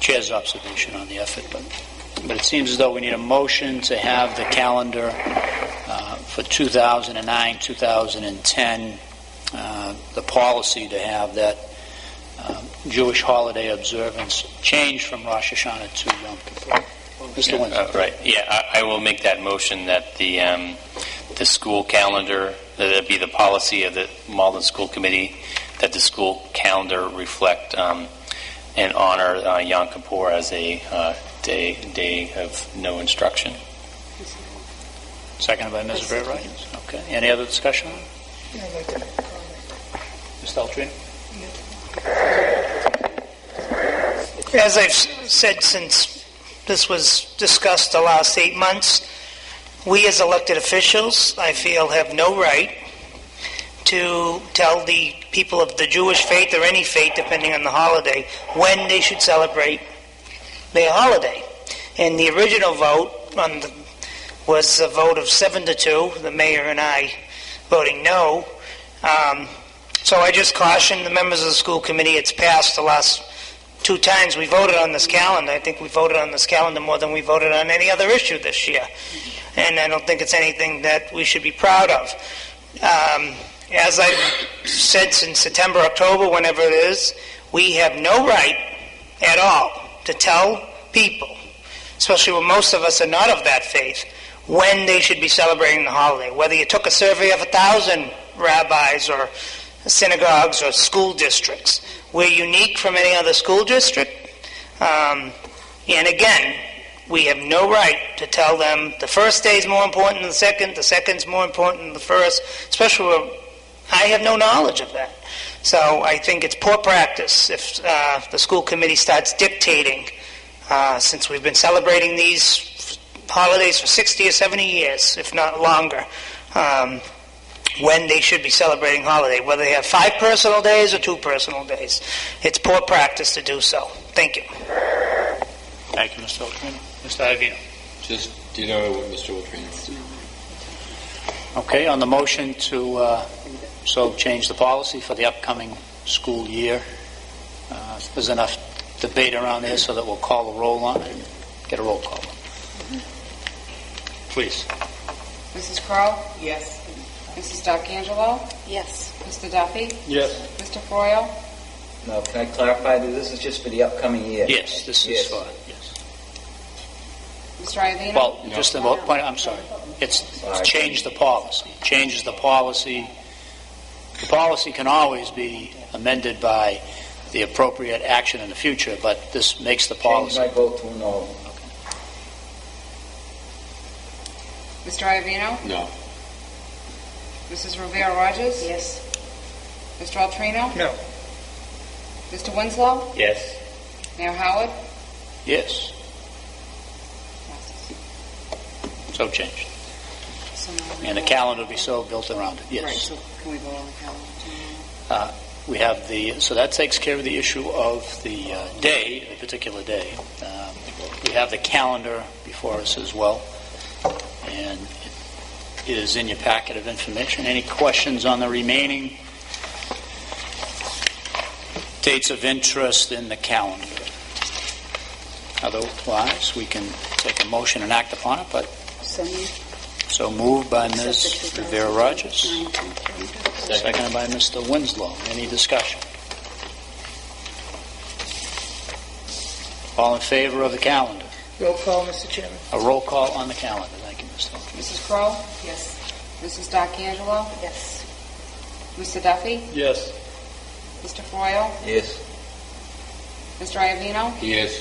[SPEAKER 2] chair's observation on the effort. But, but it seems as though we need a motion to have the calendar uh, for 2009, 2010, uh, the policy to have that uh, Jewish holiday observance change from Rosh Hashanah to Yom Kippur. Mr. Winslow.
[SPEAKER 7] Uh, Right, yeah, I I will make that motion that the, um, the school calendar, that it be the policy of the Malden School Committee, that the school calendar reflect um, and honor uh, Yom Kippur as a uh, day, day of no instruction.
[SPEAKER 2] Seconded by Ms. Rivera. Okay. Any other discussion on it? Mr. Altrino?
[SPEAKER 1] As I've said since this was discussed the last eight months, we as elected officials, I feel, have no right to tell the people of the Jewish faith or any faith, depending on the holiday, when they should celebrate their holiday. And the original vote on the, was a vote of seven to two, the mayor and I voting no. Um, so I just caution the members of the school committee, it's passed the last two times we voted on this calendar. I think we voted on this calendar more than we voted on any other issue this year. And I don't think it's anything that we should be proud of. Um, as I've said since September, October, whenever it is, we have no right at all to tell people, especially when most of us are not of that faith, when they should be celebrating the holiday. Whether you took a survey of a thousand rabbis or synagogues or school districts, we're unique from any other school district. Um, and again, we have no right to tell them the first day is more important than the second, the second's more important than the first, especially when I have no knowledge of that. So I think it's poor practice if uh, the school committee starts dictating, uh, since we've been celebrating these holidays for 60 or 70 years, if not longer, um, when they should be celebrating holiday, whether they have five personal days or two personal days. It's poor practice to do so. Thank you.
[SPEAKER 2] Thank you, Mr. Altrino. Mr. Iavino?
[SPEAKER 6] Just ditto what Mr. Altrino.
[SPEAKER 2] Okay, on the motion to uh, so change the policy for the upcoming school year, uh, there's enough debate around there so that we'll call the roll on it. Get a roll call. Please.
[SPEAKER 10] Mrs. Crowe? Yes. Mrs. D'Angelo?
[SPEAKER 8] Yes.
[SPEAKER 10] Mr. Duffy?
[SPEAKER 4] Yes.
[SPEAKER 10] Mr. Froyle?
[SPEAKER 5] No, can I clarify that this is just for the upcoming year?
[SPEAKER 2] Yes, this is
[SPEAKER 5] Yes.
[SPEAKER 2] for, yes.
[SPEAKER 10] Mr. Iavino?
[SPEAKER 2] Well, just a mo- point, I'm sorry. It's it's change the policy. Changes the policy. The policy can always be amended by the appropriate action in the future, but this makes the
[SPEAKER 5] Change
[SPEAKER 2] policy.
[SPEAKER 5] my vote to no.
[SPEAKER 10] Mr. Iavino?
[SPEAKER 6] No.
[SPEAKER 10] Mrs. Rivera Rogers?
[SPEAKER 8] Yes.
[SPEAKER 10] Mr. Altrino?
[SPEAKER 1] No.
[SPEAKER 10] Mr. Winslow?
[SPEAKER 7] Yes.
[SPEAKER 10] Mayor Howard?
[SPEAKER 2] Yes, so changed. And the calendar will be so built around it,
[SPEAKER 10] Right,
[SPEAKER 2] yes.
[SPEAKER 10] so can we go on the calendar?
[SPEAKER 2] Uh, We have the, so that takes care of the issue of the uh, day, the particular day. Um, We have the calendar before us as well, and it is in your packet of information. Any questions on the remaining dates of interest in the calendar? Otherwise, we can take a motion and act upon it, but.
[SPEAKER 8] So moved
[SPEAKER 2] by Ms.
[SPEAKER 8] Except the
[SPEAKER 2] Rivera Rogers.
[SPEAKER 8] 2009.
[SPEAKER 2] Seconded by Mr. Winslow. Any discussion? All in favor of the calendar?
[SPEAKER 1] Roll call, Mr. Chairman.
[SPEAKER 2] A roll call on the calendar. Thank you, Mr.
[SPEAKER 10] Mrs. Crowe? Yes. Mrs. D'Angelo?
[SPEAKER 8] Yes.
[SPEAKER 10] Mr. Duffy?
[SPEAKER 4] Yes.
[SPEAKER 10] Mr. Froyle?
[SPEAKER 5] Yes.
[SPEAKER 10] Mr. Iavino?
[SPEAKER 6] Yes.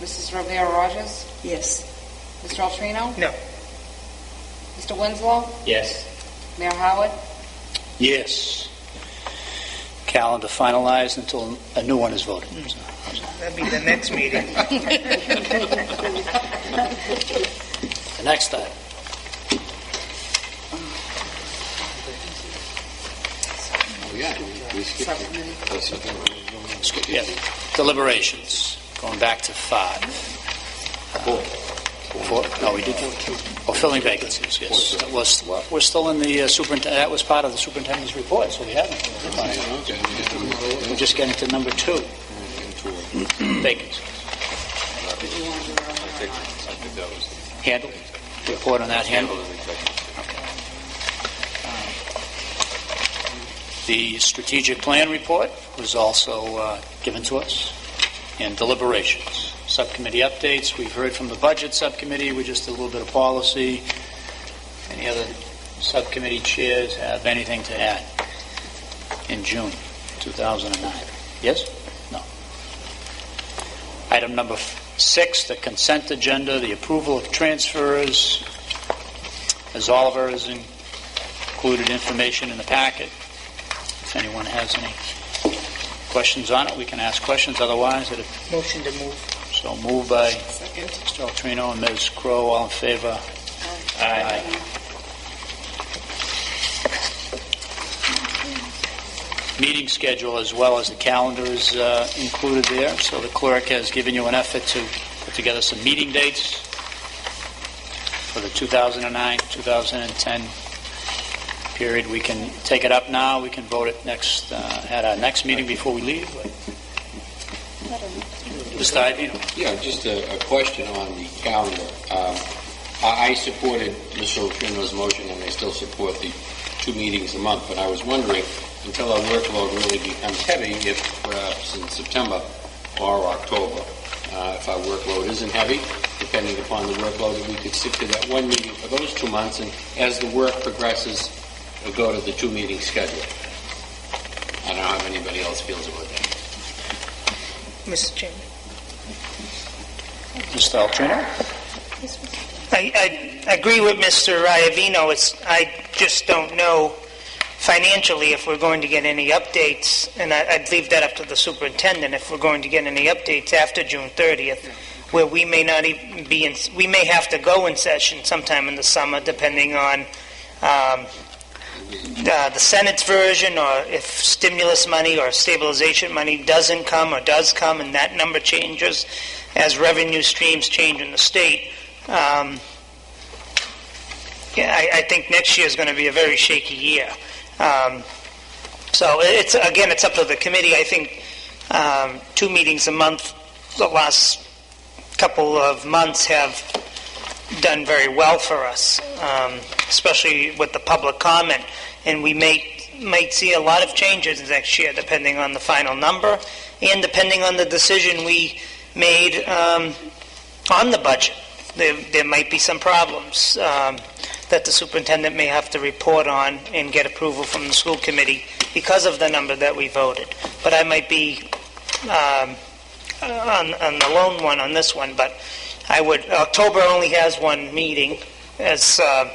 [SPEAKER 10] Mrs. Rivera Rogers?
[SPEAKER 8] Yes.
[SPEAKER 10] Mr. Altrino?
[SPEAKER 1] No.
[SPEAKER 10] Mr. Winslow?
[SPEAKER 7] Yes.
[SPEAKER 10] Mayor Howard?
[SPEAKER 2] Yes. calendar finalized until a new one is voted. Hmm.
[SPEAKER 1] That'd be the next meeting.
[SPEAKER 2] The next item. Yeah, deliberations, going back to five. Four. Four? No, we did, oh, filling vacancies, yes. That was, we're still in the uh, superintendent, that was part of the superintendent's report, so we haven't. We're just getting to number two. Vacancies. Handle, report on that handle. The strategic plan report was also uh, given to us, and deliberations. Subcommittee updates, we've heard from the budget subcommittee, we just did a little bit of policy. Any other subcommittee chairs have anything to add in June 2009? Yes? No. Item number six, the consent agenda, the approval of transfers. As Oliver has included information in the packet. If anyone has any questions on it, we can ask questions. Otherwise, it
[SPEAKER 1] Motion to move.
[SPEAKER 2] So moved by Second. Mr. Altrino and Ms. Crowe. All in favor? Aye. Meeting schedule as well as the calendar is uh, included there. So the clerk has given you an effort to put together some meeting dates for the 2009, 2010 period. We can take it up now. We can vote it next uh, at our next meeting before we leave. Mr. Iavino.
[SPEAKER 6] Yeah, just a, a question on the calendar. Um, I, I supported Mr. Altrino's motion, and I still support the two meetings a month, but I was wondering, until our workload really becomes heavy, if perhaps in September or October, uh, if our workload isn't heavy, depending upon the workload, that we could stick to that one meeting for those two months, and as the work progresses, uh, go to the two-meeting schedule. I don't know how anybody else feels about that.
[SPEAKER 1] Mr. Chairman.
[SPEAKER 2] Mr. Altrino?
[SPEAKER 1] I, I agree with Mr. Iavino. It's, I just don't know financially if we're going to get any updates, and I, I'd leave that up to the superintendent, if we're going to get any updates after June 30th, where we may not even be in, we may have to go in session sometime in the summer, depending on um, uh, the Senate's version, or if stimulus money or stabilization money doesn't come or does come, and that number changes as revenue streams change in the state. Um, yeah, I, I think next year is going to be a very shaky year. Um, so it's again, it's up to the committee. I think um, two meetings a month, the last couple of months have done very well for us, um, especially with the public comment. And we may might see a lot of changes next year, depending on the final number and depending on the decision we made um, on the budget. There, there might be some problems um, that the superintendent may have to report on and get approval from the school committee because of the number that we voted. But I might be um, on, on the lone one on this one, but I would, October only has one meeting as uh,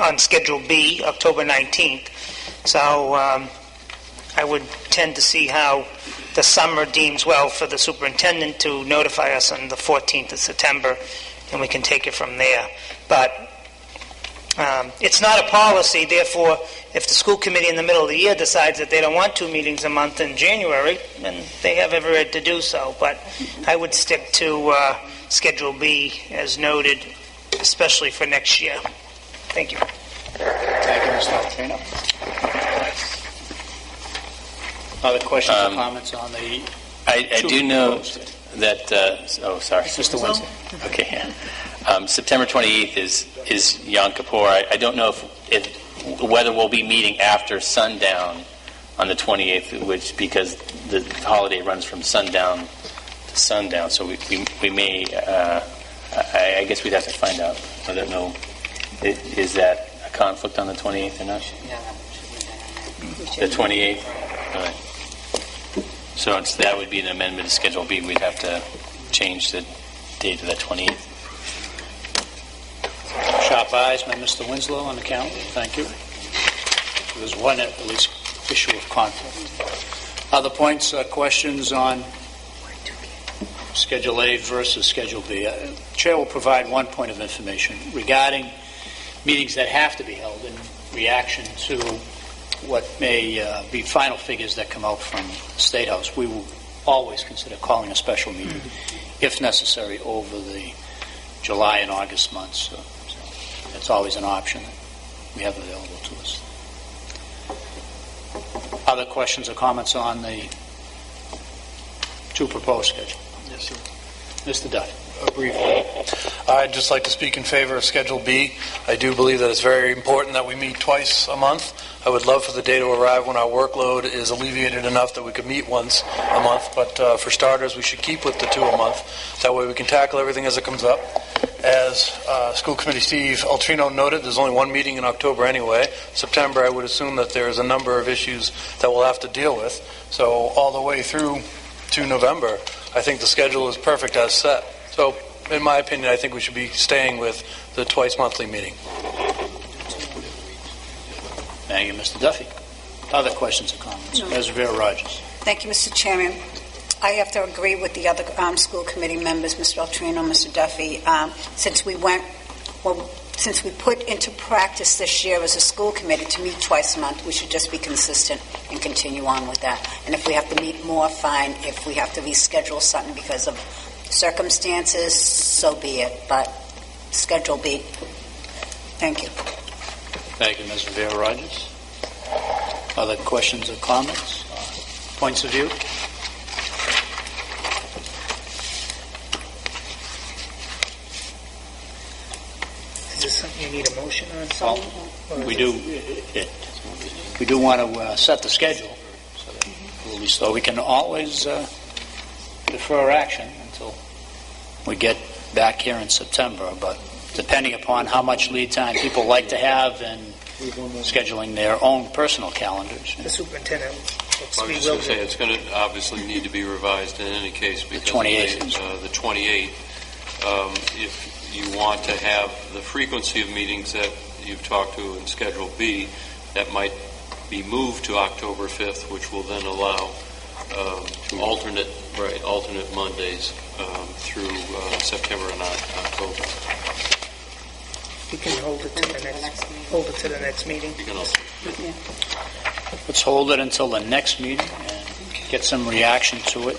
[SPEAKER 1] on Schedule B, October 19th. So um, I would tend to see how the summer deems well for the superintendent to notify us on the 14th of September, and we can take it from there. But um, it's not a policy, therefore, if the school committee in the middle of the year decides that they don't want two meetings a month in January, then they have every right to do so. But I would stick to uh, Schedule B as noted, especially for next year. Thank you.
[SPEAKER 2] Thank you, Mr. Other questions or
[SPEAKER 7] Um,
[SPEAKER 2] comments on the,
[SPEAKER 7] I, I do know that, uh, oh, sorry.
[SPEAKER 2] Mr. Winslow?
[SPEAKER 7] Okay, yeah. Um, September 28th is, is Yom Kippur. I, I don't know if, if, whether we'll be meeting after sundown on the 28th, which, because the holiday runs from sundown to sundown, so we, we, we may, uh, I, I guess we'd have to find out. I don't know. I- Is that a conflict on the 28th or not? The 28th? All right. So that would be an amendment to Schedule B. We'd have to change the date to the 28th.
[SPEAKER 2] Sharp eyes Mr. Winslow on the calendar. Thank you. There's one at least issue of conflict. Other points, uh, questions on Schedule A versus Schedule B? Uh, Chair will provide one point of information regarding meetings that have to be held in reaction to what may uh, be final figures that come out from State House. We will always consider calling a special meeting, if necessary, over the July and August months. So, so That's always an option that we have available to us. Other questions or comments on the two proposed schedules?
[SPEAKER 4] Yes, sir.
[SPEAKER 2] Mr. Duffy.
[SPEAKER 4] Briefly. I'd just like to speak in favor of Schedule B. I do believe that it's very important that we meet twice a month. I would love for the day to arrive when our workload is alleviated enough that we could meet once a month, but uh, for starters, we should keep with the two a month. That way we can tackle everything as it comes up. As uh, School Committee Steve Altrino noted, there's only one meeting in October anyway. September, I would assume that there's a number of issues that we'll have to deal with. So all the way through to November, I think the schedule is perfect as set. So, in my opinion, I think we should be staying with the twice monthly meeting.
[SPEAKER 2] Thank you, Mr. Duffy. Other questions or comments?
[SPEAKER 8] No.
[SPEAKER 2] Ms. Rivera Rogers.
[SPEAKER 8] Thank you, Mr. Chairman. I have to agree with the other um, school committee members, Mr. Altrino, Mr. Duffy. Um, Since we went, well, since we put into practice this year as a school committee to meet twice a month, we should just be consistent and continue on with that. And if we have to meet more, fine. If we have to reschedule something because of circumstances, so be it. But Schedule B. Thank you.
[SPEAKER 2] Thank you, Ms. Rivera Rogers. Other questions or comments? Uh, Points of view?
[SPEAKER 1] Is this something you need a motion on?
[SPEAKER 2] Well, we do, it- we do want to uh, set the schedule, so that we'll be- so we can always uh, defer action until we get back here in September, but depending upon how much lead time people like to have in scheduling their own personal calendars.
[SPEAKER 1] The superintendent,
[SPEAKER 3] I was just going to say, it's going to obviously need to be revised in any case because of
[SPEAKER 2] 28th.
[SPEAKER 3] the, uh, the 28th. Um, If you want to have the frequency of meetings that you've talked to in Schedule B, that might be moved to October 5th, which will then allow um, alternate, right, alternate Mondays um, through uh, September and Oc- October.
[SPEAKER 1] You can hold it to the next, hold it to the next meeting.
[SPEAKER 3] You can also
[SPEAKER 2] Let's hold it until the next meeting and get some reaction to it.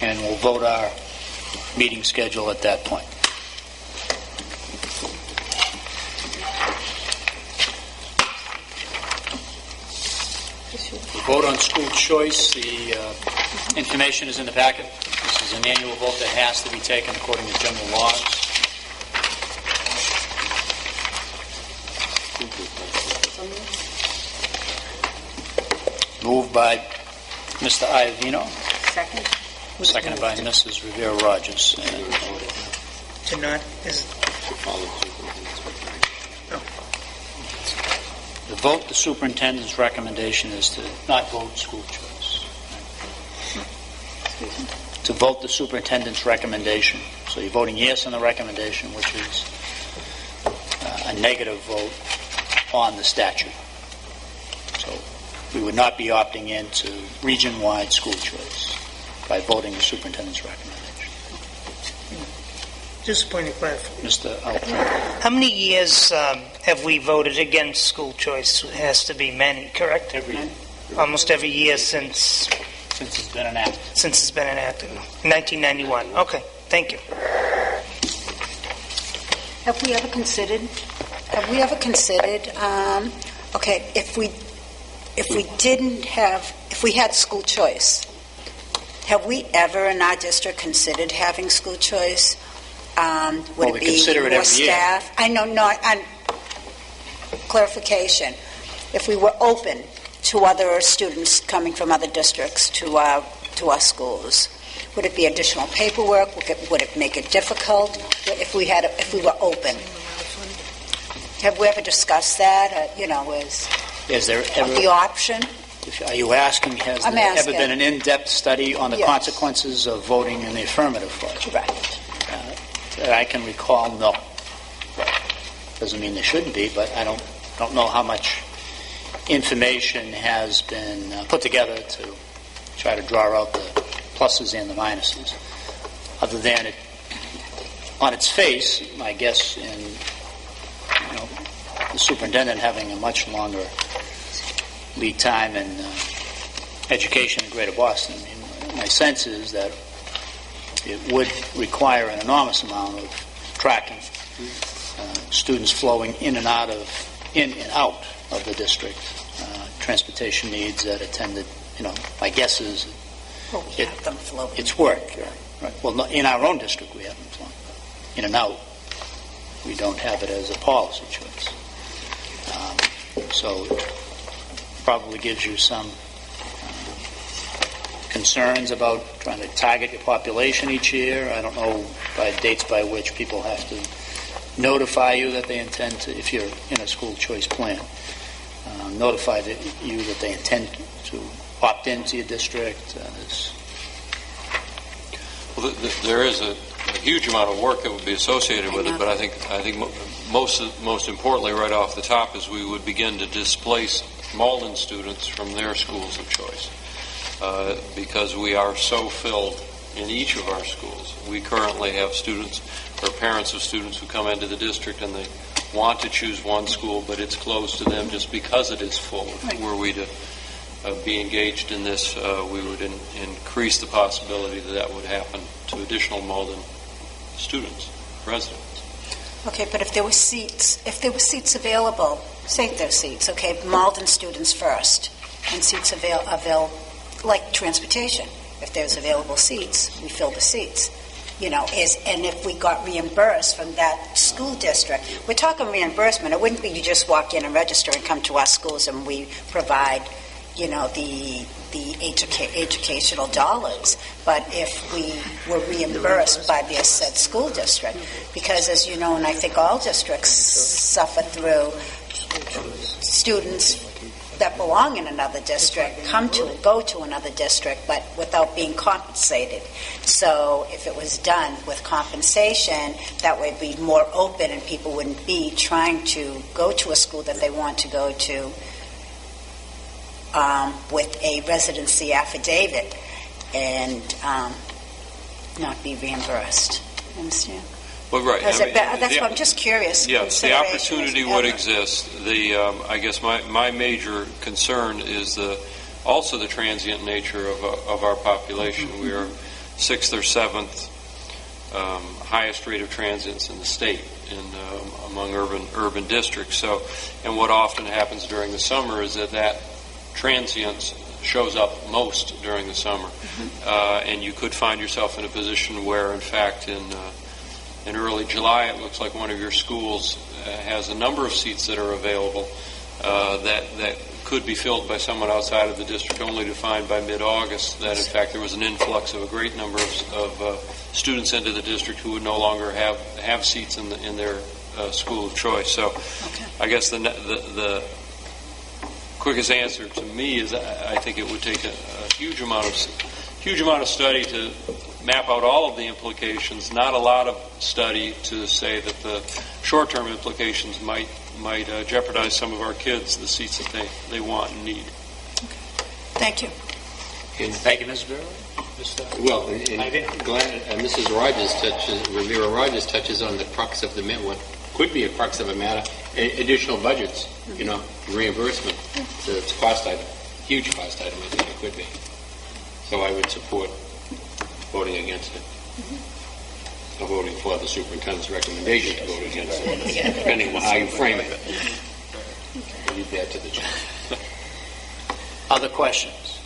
[SPEAKER 2] And we'll vote our meeting schedule at that point. Vote on school choice, the uh, information is in the packet. This is an annual vote that has to be taken according to general laws. Moved by Mr. Iavino,
[SPEAKER 8] Second?
[SPEAKER 2] seconded by Mrs. Rivera Rogers. And
[SPEAKER 1] To not, is,
[SPEAKER 2] The vote, the superintendent's recommendation is to not vote school choice. To vote the superintendent's recommendation. So you're voting yes on the recommendation, which is uh, a negative vote on the statute. So we would not be opting into region-wide school choice by voting the superintendent's recommendation.
[SPEAKER 1] Just a point of clarification.
[SPEAKER 2] Mr. Altrino.
[SPEAKER 1] How many years um, have we voted against school choice? It has to be many, correct?
[SPEAKER 2] Every,
[SPEAKER 1] Almost every year since,
[SPEAKER 2] since it's been enacted.
[SPEAKER 1] since it's been enacted. 1991. Okay, thank you.
[SPEAKER 8] Have we ever considered, have we ever considered, um, okay, if we, if we didn't have, if we had school choice, have we ever in our district considered having school choice? Um,
[SPEAKER 2] Well,
[SPEAKER 8] Would
[SPEAKER 2] we
[SPEAKER 8] it be
[SPEAKER 2] consider it
[SPEAKER 8] more
[SPEAKER 2] every year.
[SPEAKER 8] staff? I know, not, and clarification, if we were open to other students coming from other districts to our, to our schools, would it be additional paperwork? Would it, would it make it difficult if we had, if we were open? Have we ever discussed that, uh, you know, as
[SPEAKER 2] Is there ever...
[SPEAKER 8] the option?
[SPEAKER 2] If- Are you asking, has
[SPEAKER 8] I'm
[SPEAKER 2] there ever been an in-depth study on the
[SPEAKER 8] Yes.
[SPEAKER 2] consequences of voting in the affirmative for it?
[SPEAKER 8] Correct.
[SPEAKER 2] That I can recall, no. Doesn't mean there shouldn't be, but I don't, don't know how much information has been uh, put together to try to draw out the pluses and the minuses. Other than it, on its face, my guess in, you know, the superintendent having a much longer lead time in uh, education in Greater Boston, I mean, my sense is that it would require an enormous amount of tracking, uh, students flowing in and out of, in and out of the district, uh, transportation needs that attended, you know, my guess is
[SPEAKER 8] Well, we
[SPEAKER 2] It-
[SPEAKER 8] have them floating.
[SPEAKER 2] it's work. Right. Well, no- in our own district, we have them flown in and out. We don't have it as a policy choice. Um, So it probably gives you some concerns about trying to target your population each year. I don't know by dates by which people have to notify you that they intend to, if you're in a school choice plan, uh, notify that you that they intend to opt into your district. Uh,
[SPEAKER 3] Well, th- th- there is a a huge amount of work that would be associated with it, but I think, I think mo- most, most importantly, right off the top, is we would begin to displace Malden students from their schools of choice. Uh, Because we are so filled in each of our schools. We currently have students, or parents of students who come into the district and they want to choose one school, but it's closed to them just because it is full. Were we to uh, be engaged in this, uh, we would in- increase the possibility that that would happen to additional Malden students, residents.
[SPEAKER 8] Okay, but if there were seats, if there were seats available, say there's seats, okay, Malden students first, and seats avail, avail, like transportation, if there's available seats, we fill the seats. You know, is, and if we got reimbursed from that school district, we're talking reimbursement, it wouldn't be you just walk in and register and come to our schools and we provide, you know, the, the educa- educational dollars. But if we were reimbursed by the said school district, because as you know, and I think all districts suffer through students that belong in another district come to, go to another district, but without being compensated. So if it was done with compensation, that would be more open and people wouldn't be trying to go to a school that they want to go to um, with a residency affidavit and um, not be reimbursed. Understand?
[SPEAKER 3] Well, right.
[SPEAKER 8] Is
[SPEAKER 3] I
[SPEAKER 8] it
[SPEAKER 3] mean,
[SPEAKER 8] be- That's
[SPEAKER 3] the-
[SPEAKER 8] what I'm just curious.
[SPEAKER 3] Yes, the opportunity would exist. The, um, I guess my, my major concern is the, also the transient nature of, uh, of our population. We are sixth or seventh um, highest rate of transients in the state in, um, among urban, urban districts. So, and what often happens during the summer is that that transience shows up most during the summer. Uh, and you could find yourself in a position where, in fact, in uh, in early July, it looks like one of your schools uh, has a number of seats that are available uh, that that could be filled by someone outside of the district, only to find by mid-August that, in fact, there was an influx of a great number of, of uh, students into the district who would no longer have have seats in the, in their uh, school of choice. So, I guess the, the the quickest answer to me is I, I think it would take a, a huge amount of huge amount of study to map out all of the implications. Not a lot of study to say that the short-term implications might might uh, jeopardize some of our kids the seats that they, they want and need.
[SPEAKER 8] Thank you.
[SPEAKER 2] Thank you, Ms. Vera. Mr.
[SPEAKER 6] Well, and- and
[SPEAKER 2] Ivy?
[SPEAKER 6] Glenn, uh, Mrs. Rogers touches, Rivera Rogers touches on the crux of the matter, what could be a crux of a matter, a- additional budgets, you know, reimbursement. So it's a cost item, huge cost item, I think it could be. So I would support voting against it. Or voting for the superintendent's recommendation to vote against it, depending on how you frame it. I'll Leave that to the chair.
[SPEAKER 2] Other questions?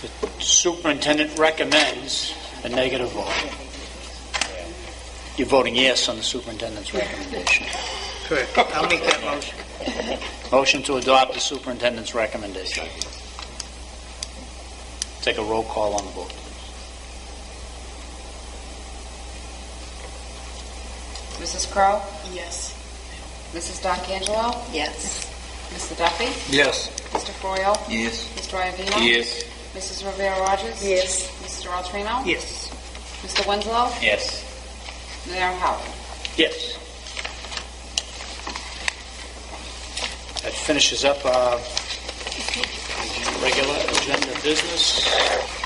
[SPEAKER 2] The superintendent recommends a negative vote. You're voting yes on the superintendent's recommendation.
[SPEAKER 1] Correct. I'll make that motion.
[SPEAKER 2] Motion to adopt the superintendent's recommendation. Take a roll call on the vote.
[SPEAKER 10] Mrs. Crowe?
[SPEAKER 11] Yes.
[SPEAKER 10] Mrs. D'Angelo?
[SPEAKER 8] Yes.
[SPEAKER 10] Mr. Duffy?
[SPEAKER 4] Yes.
[SPEAKER 10] Mr. Florio?
[SPEAKER 5] Yes.
[SPEAKER 10] Mr. Iavino?
[SPEAKER 6] Yes.
[SPEAKER 10] Mrs. Rivera Rogers?
[SPEAKER 8] Yes.
[SPEAKER 10] Mr. Altrino?
[SPEAKER 1] Yes.
[SPEAKER 10] Mr. Winslow?
[SPEAKER 7] Yes.
[SPEAKER 10] Mayor Howard?
[SPEAKER 2] Yes. That finishes up uh, our regular agenda business.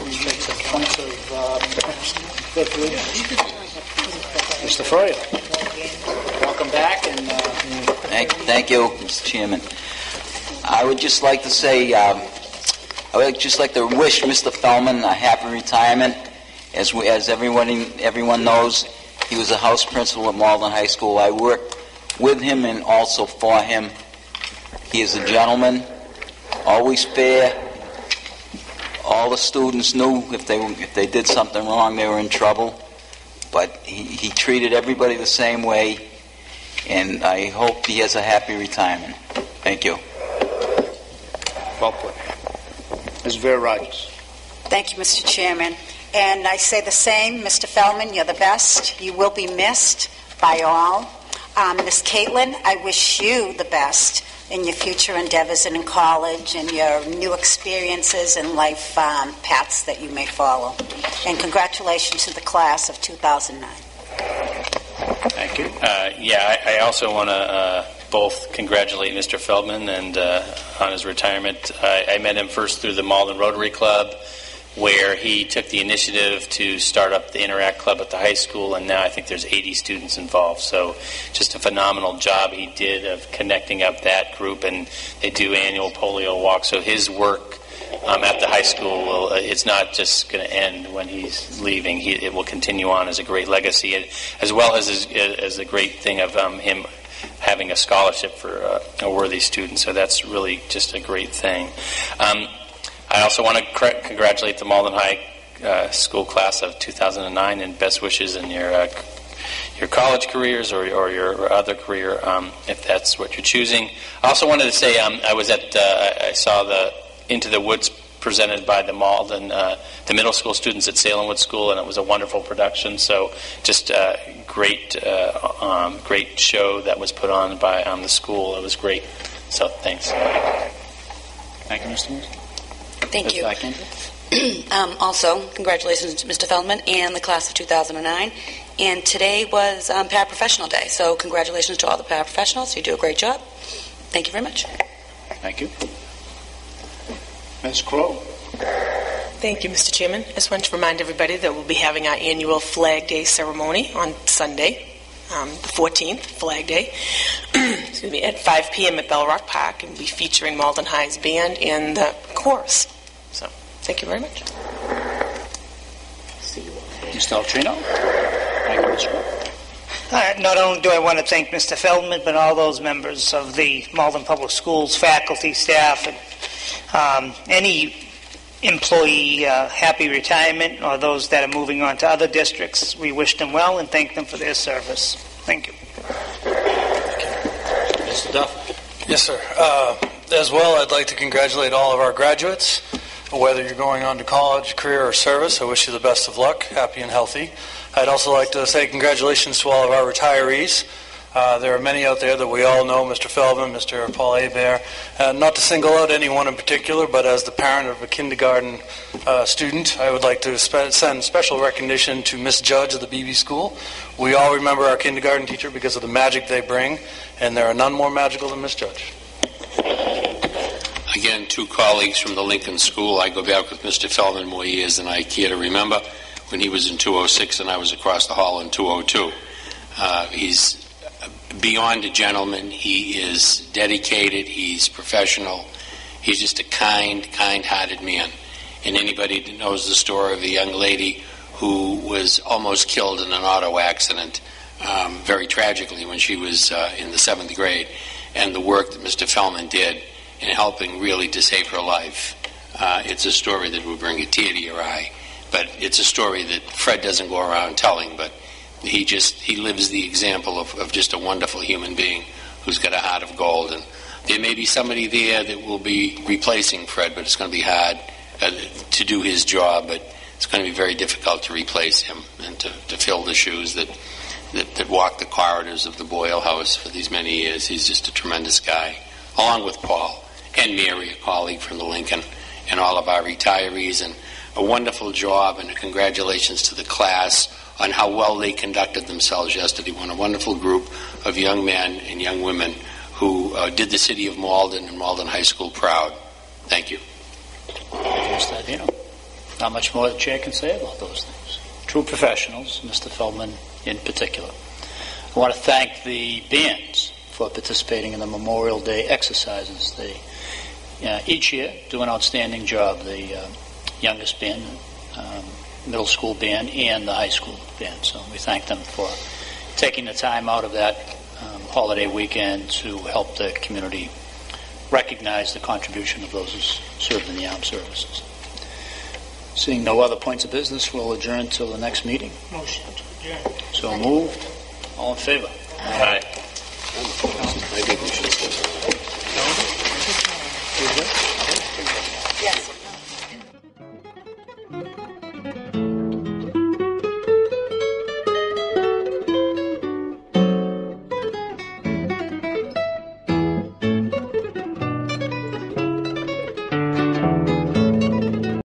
[SPEAKER 2] We make some points of, um, Mr. Florio. Welcome back, and uh,
[SPEAKER 5] Thank, thank you, Mr. Chairman. I would just like to say, um, I would just like to wish Mr. Feldman a happy retirement. As we, as everyone everyone knows, he was a house principal at Malden High School. I worked with him and also for him. He is a gentleman, always fair. All the students knew if they if they did something wrong, they were in trouble. But he, he treated everybody the same way and I hope he has a happy retirement. Thank you.
[SPEAKER 2] well put. Ms. Vera Rogers.
[SPEAKER 8] Thank you, Mr. Chairman. And I say the same, Mr. Feldman, you're the best. You will be missed by all. Um, Ms. Caitlin, I wish you the best in your future endeavors and in college and your new experiences and life um, paths that you may follow. And congratulations to the class of 2009.
[SPEAKER 2] Thank you.
[SPEAKER 7] Uh, yeah, I, I also want to uh, both congratulate Mr. Feldman and uh, on his retirement. I, I met him first through the Malden Rotary Club, where he took the initiative to start up the Interact Club at the high school, and now I think there's 80 students involved. So, just a phenomenal job he did of connecting up that group, and they do annual polio walks. So his work um, at the high school will uh, it's not just going to end when he's leaving. He, it will continue on as a great legacy, as well as as, a great thing of um, him having a scholarship for uh, a worthy student. So that's really just a great thing. Um, I also want to cr- congratulate the Malden High uh, School class of 2009 and best wishes in your uh, your college careers or, or your other career, um, if that's what you're choosing. I also wanted to say um, I was at uh, I saw the Into the Woods presented by the Malden uh, the middle school students at Salemwood School, and it was a wonderful production. So just uh, great uh, um, great show that was put on by um, the school. It was great. So thanks.
[SPEAKER 2] Thank you, Mr. Moore.
[SPEAKER 9] Thank you.
[SPEAKER 2] Eichinger.
[SPEAKER 9] Um, also, congratulations to Mr. Feldman and the class of 2009. And today was um, Paraprofessional Day, so congratulations to all the paraprofessionals. You do a great job. Thank you very much.
[SPEAKER 2] Thank you. Ms. Crowe.
[SPEAKER 11] Thank you, Mr. Chairman. I just want to remind everybody that we'll be having our annual Flag Day ceremony on Sunday, um, the 14th, Flag Day, excuse me, at 5 p.m. at Bell Rock Park, and we'll be featuring Malden High's band and the chorus. So, thank you very much.
[SPEAKER 2] Mr. Altrino. Thank you, Mr. Crowe.
[SPEAKER 1] Uh, Not only do I want to thank Mr. Feldman, but all those members of the Malden Public Schools, faculty, staff, and um, any employee uh, happy retirement, or those that are moving on to other districts. We wish them well and thank them for their service. Thank you.
[SPEAKER 2] Mr. Duff.
[SPEAKER 4] Yes, sir. Uh, As well, I'd like to congratulate all of our graduates. Whether you're going on to college, career, or service, I wish you the best of luck, happy and healthy. I'd also like to say congratulations to all of our retirees. Uh, there are many out there that we all know, Mr. Feldman, Mr. Paul Abear. Uh, not to single out anyone in particular, but as the parent of a kindergarten uh, student, I would like to spe- send special recognition to Miss Judge of the Beebe School. We all remember our kindergarten teacher because of the magic they bring, and there are none more magical than Miss Judge.
[SPEAKER 6] Again, two colleagues from the Lincoln School. I go back with Mr. Feldman more years than I care to remember when he was in 206 and I was across the hall in 202. Uh, he's beyond a gentleman. He is dedicated. He's professional. He's just a kind, kind-hearted man. And anybody that knows the story of a young lady who was almost killed in an auto accident, um, very tragically, when she was uh, in the seventh grade, and the work that Mr. Feldman did in helping really to save her life. Uh, it's a story that will bring a tear to your eye, but it's a story that Fred doesn't go around telling, but he just he lives the example of, of just a wonderful human being who's got a heart of gold and there may be somebody there that will be replacing Fred, but it's going to be hard uh, to do his job. But it's going to be very difficult to replace him and to, to fill the shoes that, that that walk the corridors of the Boyle House for these many years. He's just a tremendous guy, along with Paul and Mary, a colleague from the Lincoln, and all of our retirees, and a wonderful job and congratulations to the class on how well they conducted themselves yesterday. What a wonderful group of young men and young women who uh, did the city of Malden and Malden High School proud. Thank you.
[SPEAKER 2] Mr. Iadino. Not much more the chair can say about those things. True professionals, Mr. Feldman in particular. I want to thank the bands for participating in the Memorial Day exercises. They uh, each year do an outstanding job. The uh, youngest band, um, middle school band, and the high school band. So we thank them for taking the time out of that um, holiday weekend to help the community recognize the contribution of those who served in the armed services. Seeing no other points of business, we'll adjourn till the next meeting.
[SPEAKER 1] Motion to adjourn.
[SPEAKER 2] So moved. All in favor?
[SPEAKER 7] Aye.
[SPEAKER 6] I didn't Yes.